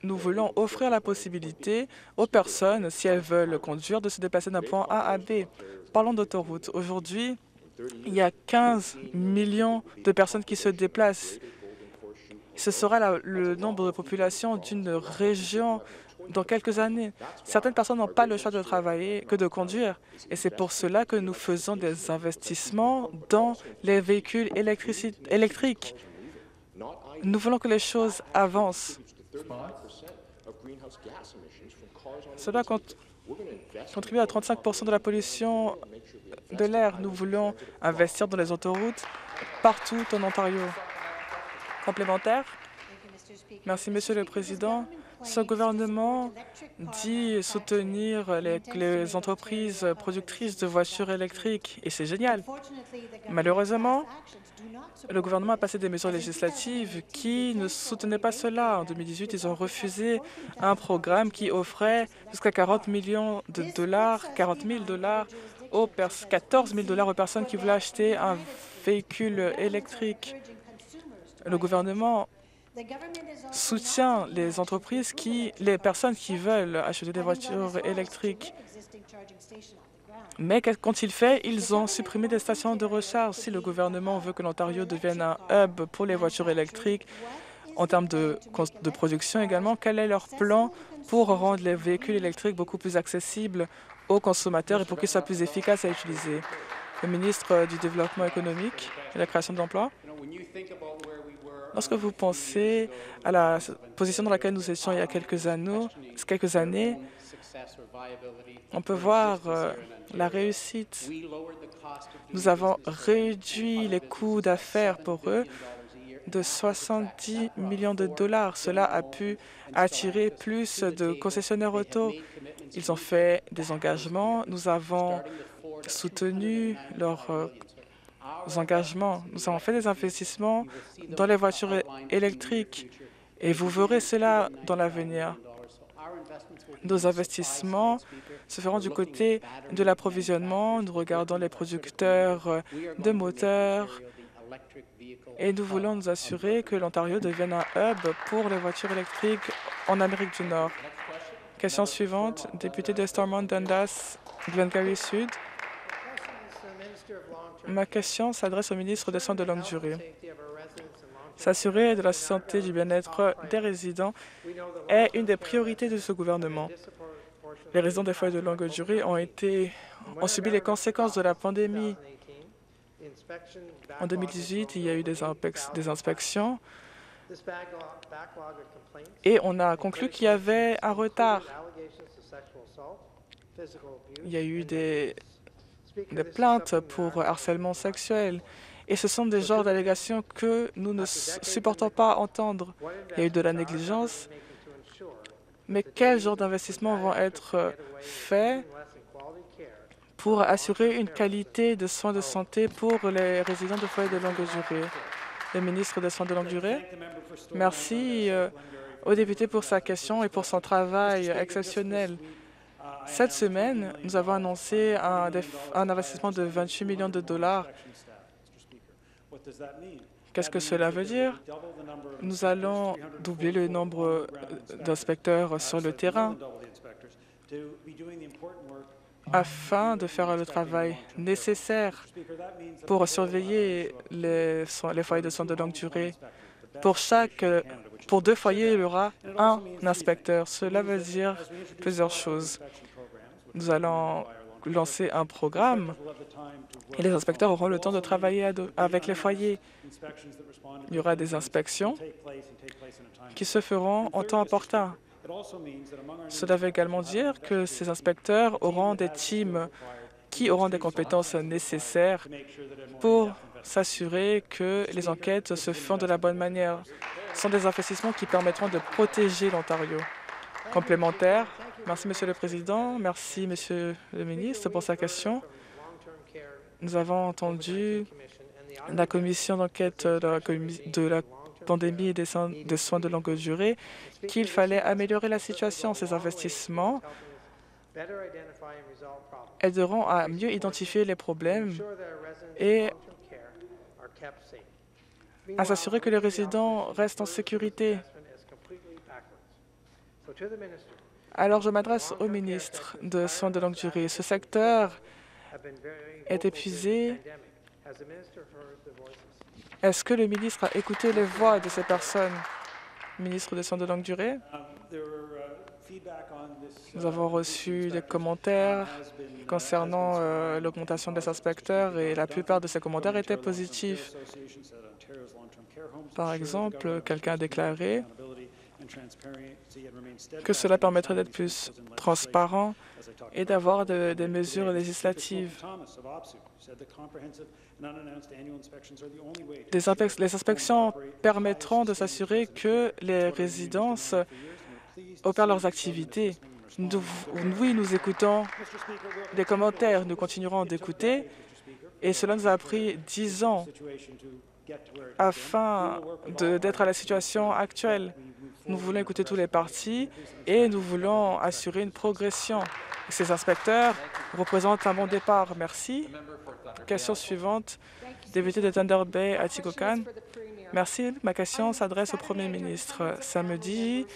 Nous voulons offrir la possibilité aux personnes, si elles veulent conduire, de se déplacer d'un point A à B. Parlons d'autoroute. Aujourd'hui, il y a 15 millions de personnes qui se déplacent ce sera le nombre de population d'une région dans quelques années. Certaines personnes n'ont pas le choix de travailler que de conduire. Et c'est pour cela que nous faisons des investissements dans les véhicules électriques. Nous voulons que les choses avancent. Cela contribue à 35% de la pollution de l'air. Nous voulons investir dans les autoroutes partout en Ontario. Complémentaire Merci, Monsieur le Président. Ce gouvernement dit soutenir les, entreprises productrices de voitures électriques, et c'est génial. Malheureusement, le gouvernement a passé des mesures législatives qui ne soutenaient pas cela. En 2018, ils ont refusé un programme qui offrait jusqu'à 40 millions de dollars, 40 000 dollars, aux 14 000 dollars aux personnes qui voulaient acheter un véhicule électrique. Le gouvernement soutient les entreprises qui, les personnes qui veulent acheter des voitures électriques. Mais qu'ont-ils fait? Ils ont supprimé des stations de recharge. Si le gouvernement veut que l'Ontario devienne un hub pour les voitures électriques, en termes de, de production également, quel est leur plan pour rendre les véhicules électriques beaucoup plus accessibles aux consommateurs et pour qu'ils soient plus efficaces à utiliser? Le ministre du Développement économique et de la création d'emplois? Lorsque vous pensez à la position dans laquelle nous étions il y a quelques années, quelques années on peut voir euh, la réussite. Nous avons réduit les coûts d'affaires pour eux de 70 millions de dollars. Cela a pu attirer plus de concessionnaires auto. Ils ont fait des engagements. Nous avons soutenu leurs euh, engagements. Nous avons fait des investissements dans les voitures électriques et vous verrez cela dans l'avenir. Nos investissements se feront du côté de l'approvisionnement. Nous regardons les producteurs de moteurs et nous voulons nous assurer que l'Ontario devienne un hub pour les voitures électriques en Amérique du Nord. Question suivante, député de Stormont Dundas, Glengarry Sud. Ma question s'adresse au ministre des Soins de longue durée. S'assurer de la santé et du bien-être des résidents est une des priorités de ce gouvernement. Les résidents des foyers de longue durée ont, été, ont subi les conséquences de la pandémie. En 2018, il y a eu des, des inspections et on a conclu qu'il y avait un retard. Il y a eu des, des plaintes pour harcèlement sexuel. Et ce sont des genres d'allégations que nous ne supportons pas entendre. Il y a eu de la négligence. Mais quels genres d'investissements vont être faits pour assurer une qualité de soins de santé pour les résidents de foyers de longue durée? Le ministre des Soins de longue durée? Merci euh, au député pour sa question et pour son travail exceptionnel. Cette semaine, nous avons annoncé un, investissement de 28 millions de dollars Qu'est-ce que cela veut dire? Nous allons doubler le nombre d'inspecteurs sur le terrain afin de faire le travail nécessaire pour surveiller les, les foyers de soins de longue durée. Pour, chaque, pour deux foyers, il y aura un inspecteur. Cela veut dire plusieurs choses. Nous allons lancer un programme et les inspecteurs auront le temps de travailler avec les foyers. Il y aura des inspections qui se feront en temps opportun. Cela veut également dire que ces inspecteurs auront des teams qui auront des compétences nécessaires pour s'assurer que les enquêtes se font de la bonne manière. Ce sont des investissements qui permettront de protéger l'Ontario. Complémentaire, Merci, Monsieur le Président. Merci, Monsieur le ministre, pour sa question. Nous avons entendu la commission d'enquête de, la pandémie et des soins, de longue durée qu'il fallait améliorer la situation. Ces investissements aideront à mieux identifier les problèmes et à s'assurer que les résidents restent en sécurité. Alors, je m'adresse au ministre de Soins de longue durée. Ce secteur est épuisé. Est-ce que le ministre a écouté les voix de ces personnes Ministre de Soins de longue durée? Nous avons reçu des commentaires concernant euh, l'augmentation des inspecteurs et la plupart de ces commentaires étaient positifs. Par exemple, quelqu'un a déclaré que cela permettrait d'être plus transparent et d'avoir des mesures législatives. les inspections permettront de s'assurer que les résidences opèrent leurs activités. Oui, nous écoutons des commentaires, nous continuerons d'écouter, et cela nous a pris dix ans afin d'être à la situation actuelle. Nous voulons écouter tous les partis et nous voulons assurer une progression. Ces inspecteurs représentent un bon départ. Merci. Question suivante, député de Thunder Bay, Atikokan. Merci. Ma question s'adresse au Premier ministre. Samedi,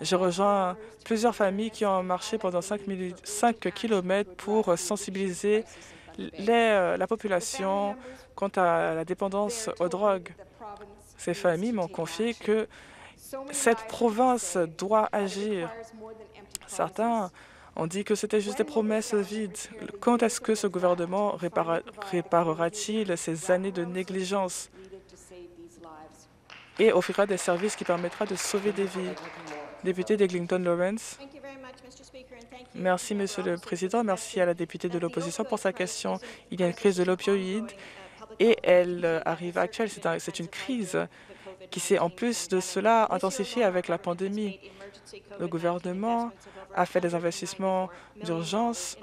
j'ai rejoint plusieurs familles qui ont marché pendant 5, 5 km pour sensibiliser euh, la population quant à la dépendance aux drogues. Ces familles m'ont confié que cette province doit agir. Certains On dit que c'était juste des promesses vides. Quand est-ce que ce gouvernement réparera-t-il ces années de négligence et offrira des services qui permettra de sauver des vies? Député d'Eglinton Lawrence. Merci, Monsieur le Président. Merci à la députée de l'opposition pour sa question. Il y a une crise de l'opioïde et elle arrive actuelle. C'est une crise qui s'est en plus de cela intensifiée avec la pandémie. Le gouvernement a fait des investissements d'urgence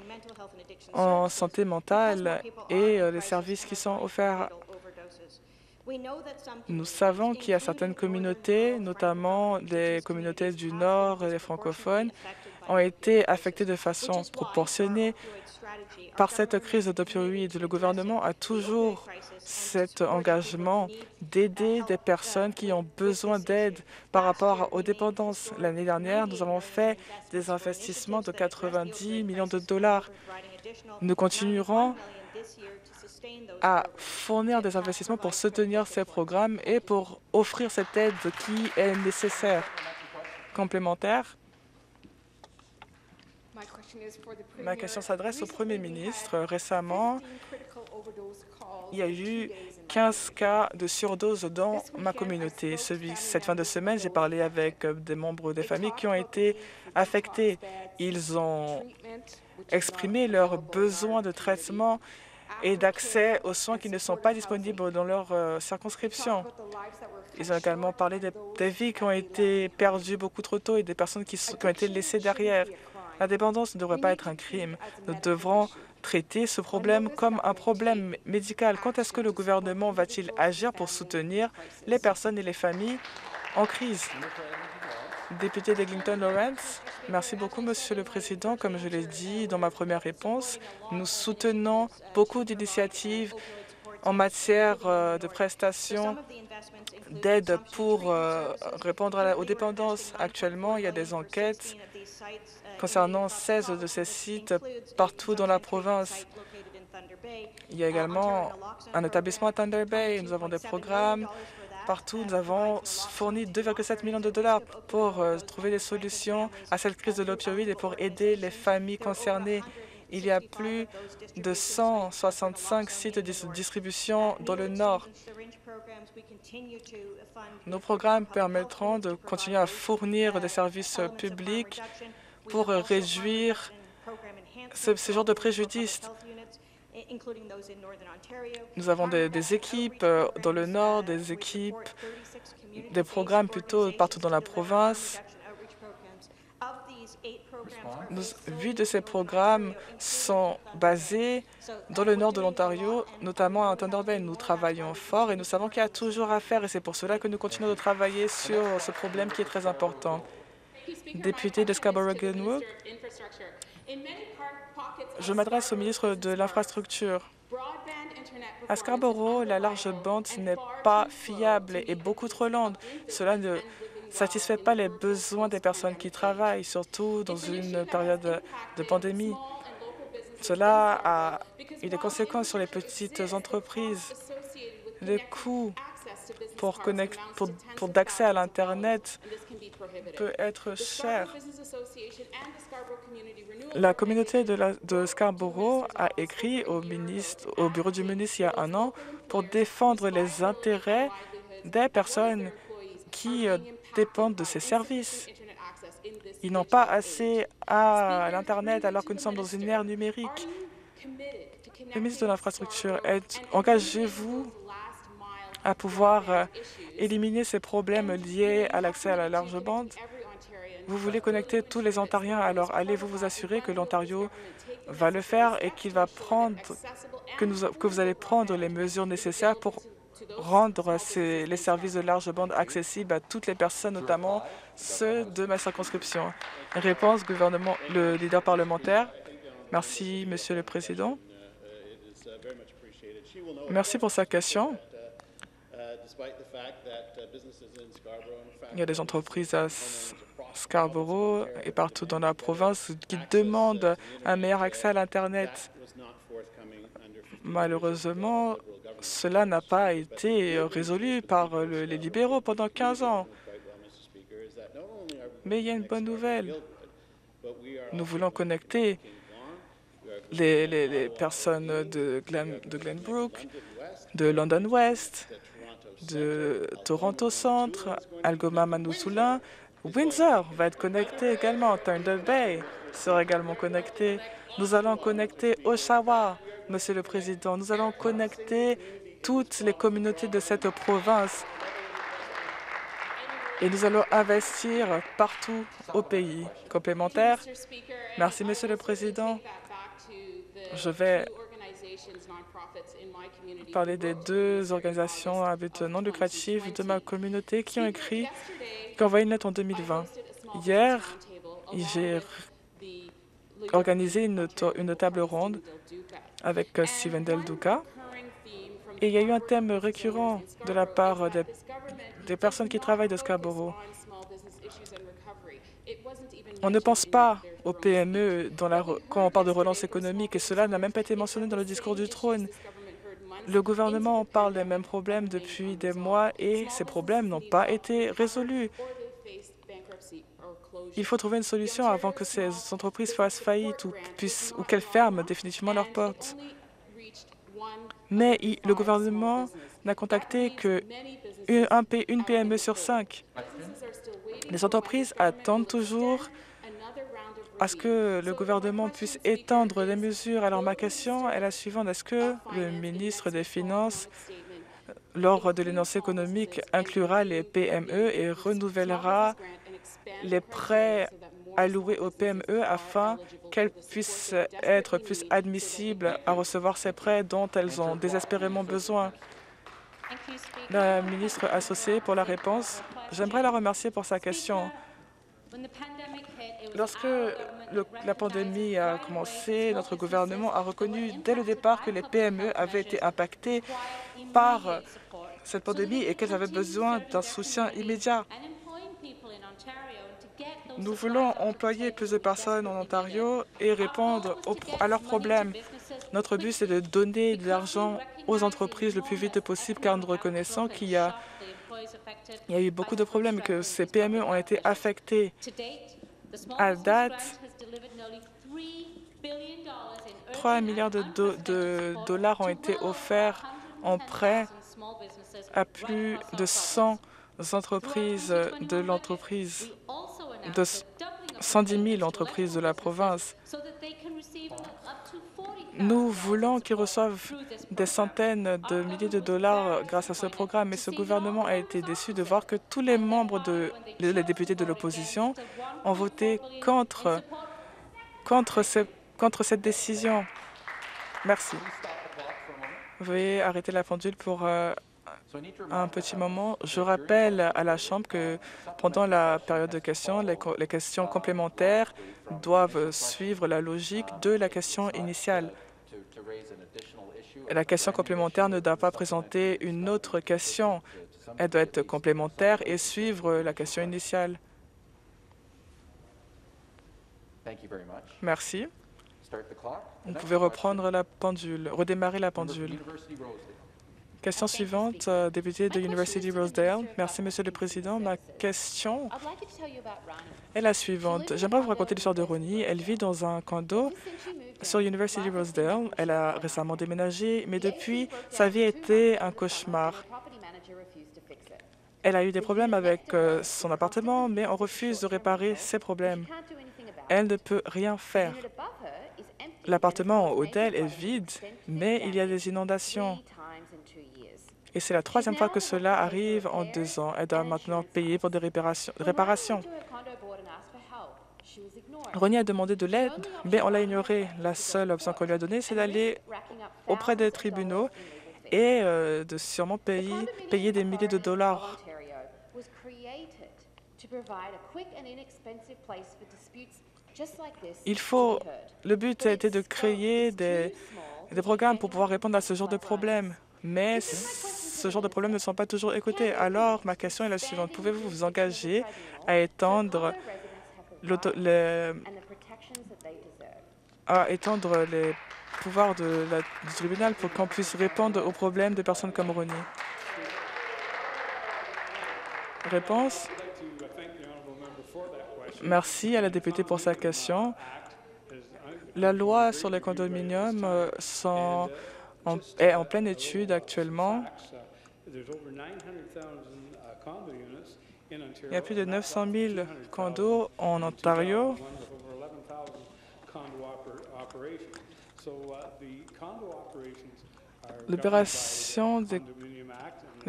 en santé mentale et euh, les services qui sont offerts. Nous savons qu'il y a certaines communautés, notamment des communautés du Nord et des francophones, ont été affectées de façon proportionnée par cette crise d'opioïdes. Le gouvernement a toujours cet engagement d'aider des personnes qui ont besoin d'aide par rapport aux dépendances. L'année dernière, nous avons fait des investissements de 90 millions de dollars. Nous continuerons à fournir des investissements pour soutenir ces programmes et pour offrir cette aide qui est nécessaire. Complémentaire, Ma question s'adresse au Premier ministre. Récemment, il y a eu 15 cas de surdose dans ma communauté. Cette fin de semaine, j'ai parlé avec des membres des familles qui ont été affectés. Ils ont exprimé leurs besoins de traitement et d'accès aux soins qui ne sont pas disponibles dans leur euh, circonscription. Ils ont également parlé des, vies qui ont été perdues beaucoup trop tôt et des personnes qui ont été laissées derrière. La dépendance ne devrait pas être un crime. Nous devrons traiter ce problème comme un problème médical. Quand est-ce que le gouvernement va-t-il agir pour soutenir les personnes et les familles en crise? Député d'Eglinton Lawrence, merci beaucoup, Monsieur le Président. Comme je l'ai dit dans ma première réponse, nous soutenons beaucoup d'initiatives en matière euh, de prestations d'aide pour euh, répondre aux dépendances. Actuellement, il y a des enquêtes concernant 16 de ces sites partout dans la province. Il y a également un établissement à Thunder Bay. Nous avons des programmes partout. Nous avons fourni 2,7 millions de dollars pour euh, trouver des solutions à cette crise de l'opioïde et pour aider les familles concernées. Il y a plus de 165 sites de distribution dans le Nord. Nos programmes permettront de continuer à fournir des services publics pour réduire ce, genre de préjudice. Nous avons des, équipes euh, dans le Nord, des équipes, des programmes plutôt partout dans la province. Huit de ces programmes sont basés dans le nord de l'Ontario, notamment à Thunder Bay. Nous travaillons fort et nous savons qu'il y a toujours à faire et c'est pour cela que nous continuons de travailler sur ce problème qui est très important. Député de Scarborough-Glenwood. Je m'adresse au ministre de l'Infrastructure. À Scarborough, la large bande n'est pas fiable et beaucoup trop lente. Cela ne satisfait pas les besoins des personnes qui travaillent, surtout dans une période de pandémie. Cela a des conséquences sur les petites entreprises. Les coûts pour, d'accès à l'Internet peut être cher. La communauté de, Scarborough a écrit au, au bureau du ministre il y a un an pour défendre les intérêts des personnes qui euh, dépendent de ces services. Ils n'ont pas assez à l'Internet alors que nous sommes dans une ère numérique. Le ministre de l'Infrastructure, engagez-vous à pouvoir euh, éliminer ces problèmes liés à l'accès à la large bande. Vous voulez connecter tous les Ontariens, alors allez-vous vous assurer que l'Ontario va le faire et qu'il va prendre, que, vous allez prendre les mesures nécessaires pour rendre les services de large bande accessibles à toutes les personnes, notamment ceux de ma circonscription? Réponse, gouvernement, le leader parlementaire. Merci, Monsieur le Président. Merci pour sa question. Il y a des entreprises à Scarborough et partout dans la province qui demandent un meilleur accès à l'Internet. Malheureusement, cela n'a pas été résolu par les libéraux pendant 15 ans. Mais il y a une bonne nouvelle. Nous voulons connecter les, personnes de, Glen, de Glenbrook, de London West, de Toronto Centre, Algoma Manousoula. Windsor va être connecté également. Thunder Bay sera également connecté. Nous allons connecter Oshawa, Monsieur le Président. Nous allons connecter toutes les communautés de cette province et nous allons investir partout au pays. Complémentaire. Merci, Monsieur le Président. Je vais parler des deux organisations à but non lucratif de ma communauté qui ont écrit, qui ont envoyé une lettre en 2020. Hier, j'ai organisé une, table ronde avec Steven Del Duca et il y a eu un thème récurrent de la part des personnes qui travaillent de Scarborough. On ne pense pas aux PME quand on parle de relance économique et cela n'a même pas été mentionné dans le discours du trône. Le gouvernement parle des mêmes problèmes depuis des mois et ces problèmes n'ont pas été résolus. Il faut trouver une solution avant que ces entreprises fassent faillite ou, ou qu'elles ferment définitivement leurs portes. Mais le gouvernement n'a contacté que une PME sur cinq. Les entreprises attendent toujours à ce que le gouvernement puisse étendre les mesures. Alors ma question est la suivante. Est-ce que le ministre des Finances, lors de l'énoncé économique, inclura les PME et renouvellera les prêts alloués aux PME afin qu'elles puissent être plus admissibles à recevoir ces prêts dont elles ont désespérément besoin? La ministre associée pour la réponse. J'aimerais la remercier pour sa question. Lorsque la pandémie a commencé, notre gouvernement a reconnu dès le départ que les PME avaient été impactées par cette pandémie et qu'elles avaient besoin d'un soutien immédiat. Nous voulons employer plus de personnes en Ontario et répondre à leurs problèmes. Notre but, c'est de donner de l'argent aux entreprises le plus vite possible, car nous reconnaissons qu'il y a, eu beaucoup de problèmes et que ces PME ont été affectées. À date, 3 milliards de, dollars ont été offerts en prêt à plus de 100 entreprises de l'entreprise, de 110 000 entreprises de la province. Nous voulons qu'ils reçoivent des centaines de milliers de dollars grâce à ce programme, mais ce gouvernement a été déçu de voir que tous les membres de les députés de l'opposition ont voté contre cette décision. Merci. Veuillez arrêter la pendule pour euh, un petit moment. Je rappelle à la Chambre que pendant la période de questions, les, questions complémentaires doivent suivre la logique de la question initiale. La question complémentaire ne doit pas présenter une autre question. Elle doit être complémentaire et suivre la question initiale. Merci. Vous pouvez reprendre la pendule, redémarrer la pendule. Question suivante, euh, député de University Rosedale. Merci, Monsieur le Président. Ma question est la suivante. J'aimerais vous raconter l'histoire de Ronnie. Elle vit dans un condo sur University Rosedale. Elle a récemment déménagé, mais depuis, sa vie a été un cauchemar. Elle a eu des problèmes avec euh, son appartement, mais on refuse de réparer ses problèmes. Elle ne peut rien faire. L'appartement au d'elle est vide, mais il y a des inondations. Et c'est la troisième fois que cela arrive en deux ans. Elle doit maintenant payer pour des réparations. Ronnie a demandé de l'aide, mais on l'a ignoré. La seule option qu'on lui a donnée, c'est d'aller auprès des tribunaux et euh, de sûrement payer, payer des milliers de dollars. Il faut, le but a été de créer des, des programmes pour pouvoir répondre à ce genre de problèmes, mais ce genre de problèmes ne sont pas toujours écoutés. Alors, ma question est la suivante. Pouvez-vous vous engager à étendre, les pouvoirs du tribunal pour qu'on puisse répondre aux problèmes de personnes comme Ronnie? Réponse? Merci à la députée pour sa question. La loi sur les condominiums euh, est en pleine étude actuellement. Il y a plus de 900 000 condos en Ontario. L'opération des,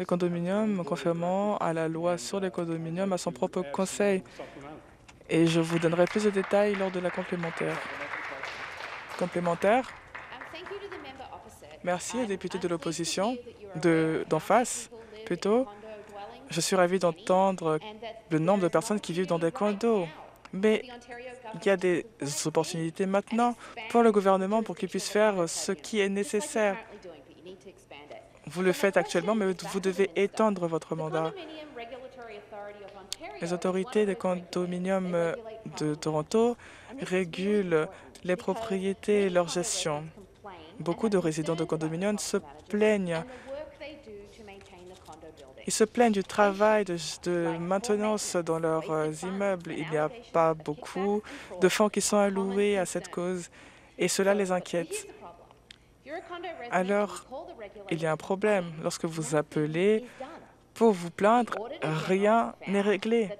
condominiums, conformément à la loi sur les condominiums, a son propre conseil. Et je vous donnerai plus de détails lors de la complémentaire. Complémentaire. Merci aux députés de l'opposition d'en face, plutôt. Je suis ravi d'entendre le nombre de personnes qui vivent dans des condos. Mais il y a des opportunités maintenant pour le gouvernement pour qu'il puisse faire ce qui est nécessaire. Vous le faites actuellement, mais vous devez étendre votre mandat. Les autorités des condominiums de Toronto régulent les propriétés et leur gestion. Beaucoup de résidents de condominiums se plaignent ils se plaignent du travail de, maintenance dans leurs euh, immeubles. Il n'y a pas beaucoup de fonds qui sont alloués à cette cause et cela les inquiète. Alors, il y a un problème. Lorsque vous appelez pour vous plaindre, rien n'est réglé.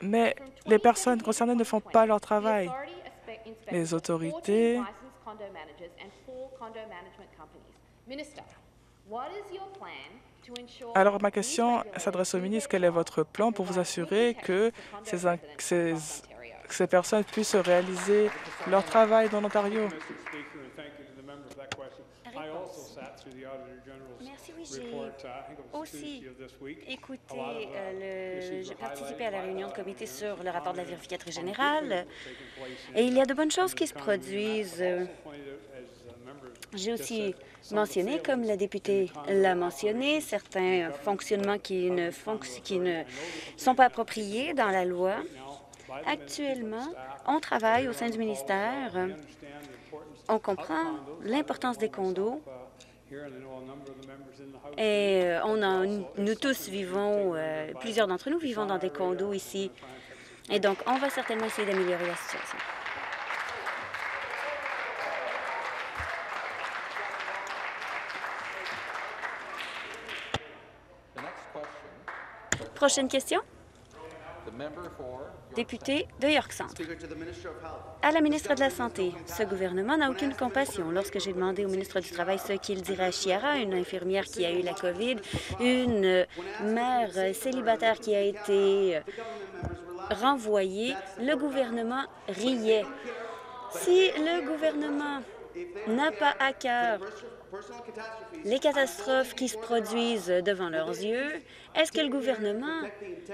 Mais les personnes concernées ne font pas leur travail. Les autorités alors, ma question s'adresse au ministre. Quel est votre plan pour vous assurer que ces, ces personnes puissent réaliser leur travail dans l'Ontario? Merci, oui, j'ai aussi écouté, euh, j'ai participé à la réunion de comité sur le rapport de la vérificatrice générale et il y a de bonnes choses qui se produisent. J'ai aussi mentionné, comme la députée l'a mentionné, certains fonctionnements qui ne, qui ne sont pas appropriés dans la loi. Actuellement, on travaille au sein du ministère. On comprend l'importance des condos et euh, nous tous vivons, euh, plusieurs d'entre nous vivons dans des condos ici. Et donc, on va certainement essayer d'améliorer la situation. Prochaine question. Député de York Centre. À la ministre de la Santé, ce gouvernement n'a aucune compassion. Lorsque j'ai demandé au ministre du Travail ce qu'il dirait à Chiara, une infirmière qui a eu la COVID, une mère célibataire qui a été renvoyée, le gouvernement riait. Si le gouvernement n'a pas à cœur les catastrophes qui se produisent devant leurs yeux, est-ce que le gouvernement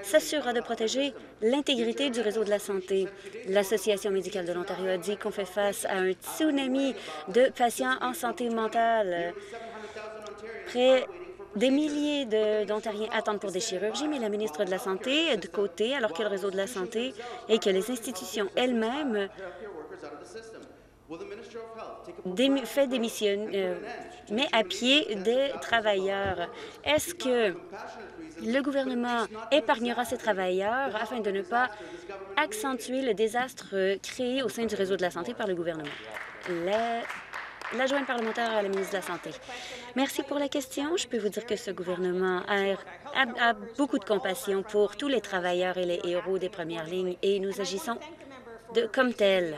s'assurera de protéger l'intégrité du réseau de la santé? L'Association médicale de l'Ontario a dit qu'on fait face à un tsunami de patients en santé mentale. Près des milliers d'Ontariens attendent pour des chirurgies, mais la ministre de la Santé est de côté, alors que le réseau de la santé et que les institutions elles-mêmes fait démissionner, euh, met à pied des travailleurs. Est-ce que le gouvernement épargnera ces travailleurs afin de ne pas accentuer le désastre créé au sein du réseau de la santé par le gouvernement? L'adjointe parlementaire à la ministre de la Santé. Merci pour la question. Je peux vous dire que ce gouvernement a, beaucoup de compassion pour tous les travailleurs et les héros des premières lignes et nous agissons de, comme tels.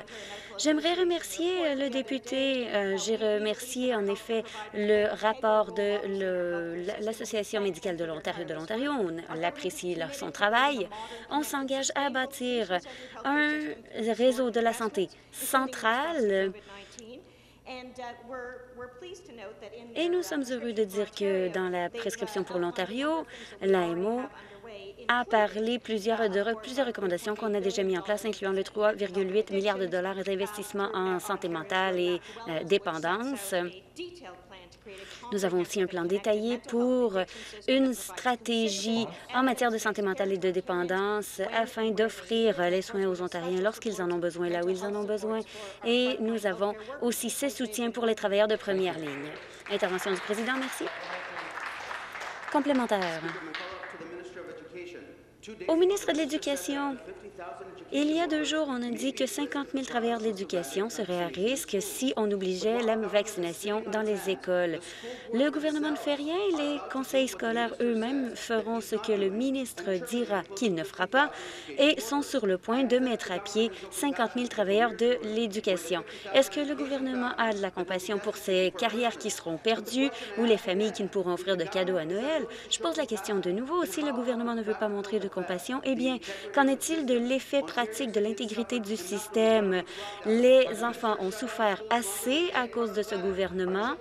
J'aimerais remercier euh, le député. Euh, j'ai remercié en effet le rapport de l'Association médicale de l'Ontario de l'Ontario. On apprécie son travail. On s'engage à bâtir un réseau de la santé central et nous sommes heureux de dire que dans la prescription pour l'Ontario, l'AMO a parlé plusieurs, de plusieurs recommandations qu'on a déjà mis en place, incluant le 3,8 milliards de dollars d'investissement en santé mentale et euh, dépendance. Nous avons aussi un plan détaillé pour une stratégie en matière de santé mentale et de dépendance afin d'offrir les soins aux Ontariens lorsqu'ils en ont besoin, là où ils en ont besoin. Et nous avons aussi ces soutiens pour les travailleurs de première ligne. Intervention du président, merci. Complémentaire. Au ministre de l'Éducation, il y a deux jours, on a dit que 50 000 travailleurs de l'éducation seraient à risque si on obligeait la vaccination dans les écoles. Le gouvernement ne fait rien et les conseils scolaires eux-mêmes feront ce que le ministre dira qu'il ne fera pas et sont sur le point de mettre à pied 50 000 travailleurs de l'éducation. Est-ce que le gouvernement a de la compassion pour ces carrières qui seront perdues ou les familles qui ne pourront offrir de cadeaux à Noël? Je pose la question de nouveau. Si le gouvernement ne veut pas montrer de compassion, eh bien, qu'en est-il de l'effet pratique de l'intégrité du système. Les enfants ont souffert assez à cause de ce gouvernement.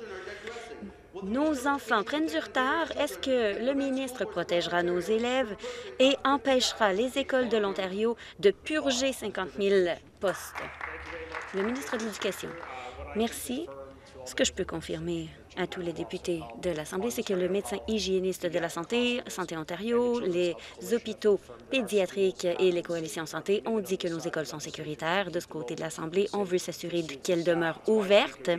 Nos enfants prennent du retard. Est-ce que le ministre protégera nos élèves et empêchera les écoles de l'Ontario de purger 50 000 postes? Le ministre de l'Éducation. Merci. Ce que je peux confirmer à tous les députés de l'Assemblée, c'est que le médecin hygiéniste de la santé, Santé Ontario, les hôpitaux pédiatriques et les coalitions santé ont dit que nos écoles sont sécuritaires. De ce côté de l'Assemblée, on veut s'assurer qu'elles demeurent ouvertes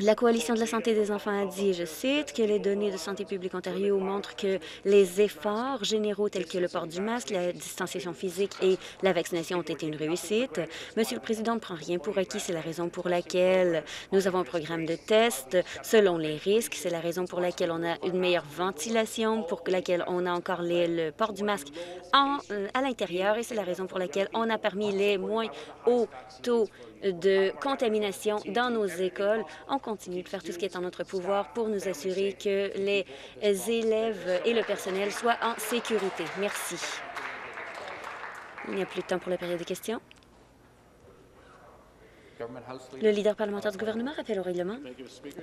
la Coalition de la santé des enfants a dit, je cite, que les données de Santé publique Ontario montrent que les efforts généraux tels que le port du masque, la distanciation physique et la vaccination ont été une réussite. Monsieur le Président ne prend rien pour acquis. C'est la raison pour laquelle nous avons un programme de tests selon les risques. C'est la raison pour laquelle on a une meilleure ventilation, pour laquelle on a encore le port du masque à l'intérieur et c'est la raison pour laquelle on a parmi les moins hauts taux de contamination dans nos écoles. On continue de faire tout ce qui est en notre pouvoir pour nous assurer que les élèves et le personnel soient en sécurité. Merci. Il n'y a plus de temps pour la période des questions. Le leader parlementaire du gouvernement rappelle au règlement.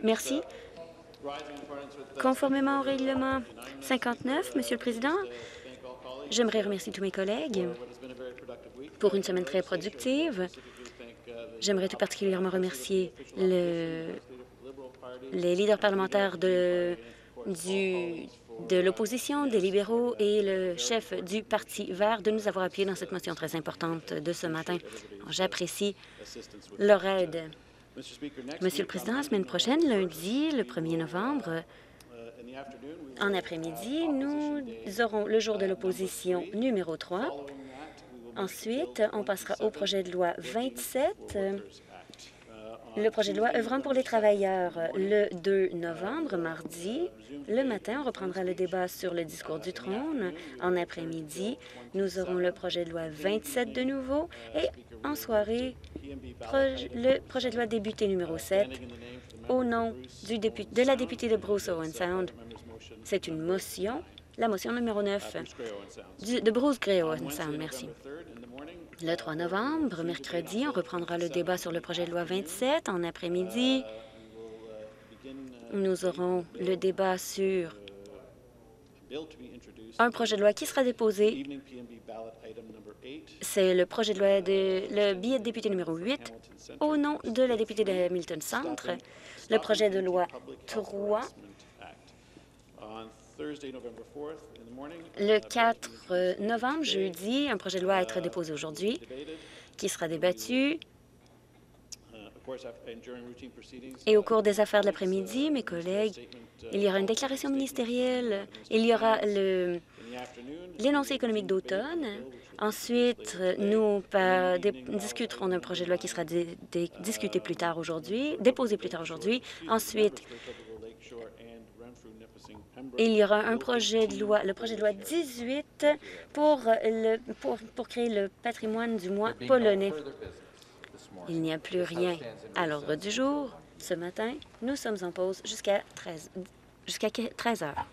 Merci. Conformément au règlement 59, Monsieur le Président, j'aimerais remercier tous mes collègues pour une semaine très productive. J'aimerais tout particulièrement remercier le, les leaders parlementaires de, de l'opposition, des libéraux et le chef du Parti vert de nous avoir appuyés dans cette motion très importante de ce matin. J'apprécie leur aide. Monsieur le Président, la semaine prochaine, lundi, le 1er novembre, en après-midi, nous aurons le jour de l'opposition numéro 3 Ensuite, on passera au projet de loi 27, le projet de loi œuvrant pour les travailleurs. Le 2 novembre, mardi, le matin, on reprendra le débat sur le discours du trône. En après-midi, nous aurons le projet de loi 27 de nouveau. Et en soirée, le projet de loi débuté numéro 7 au nom de la députée de Bruce Owen Sound. C'est une motion la motion numéro 9 de Bruce Gray Sound. Merci. Le 3 novembre, mercredi, on reprendra le débat sur le projet de loi 27. En après-midi, nous aurons le débat sur un projet de loi qui sera déposé. C'est le projet de loi de le billet de député numéro 8 au nom de la députée de Hamilton Centre. Le projet de loi 3 le 4 euh, novembre, jeudi, un projet de loi à être déposé aujourd'hui qui sera débattu. Et au cours des affaires de l'après-midi, mes collègues, il y aura une déclaration ministérielle, il y aura l'énoncé économique d'automne. Ensuite, nous discuterons d'un projet de loi qui sera discuté plus tard aujourd'hui, déposé plus tard aujourd'hui. Ensuite, il y aura un projet de loi, le projet de loi 18 pour, créer le patrimoine du mois polonais. Il n'y a plus rien à l'ordre du jour. Ce matin, nous sommes en pause jusqu'à 13, jusqu'à 13 heures.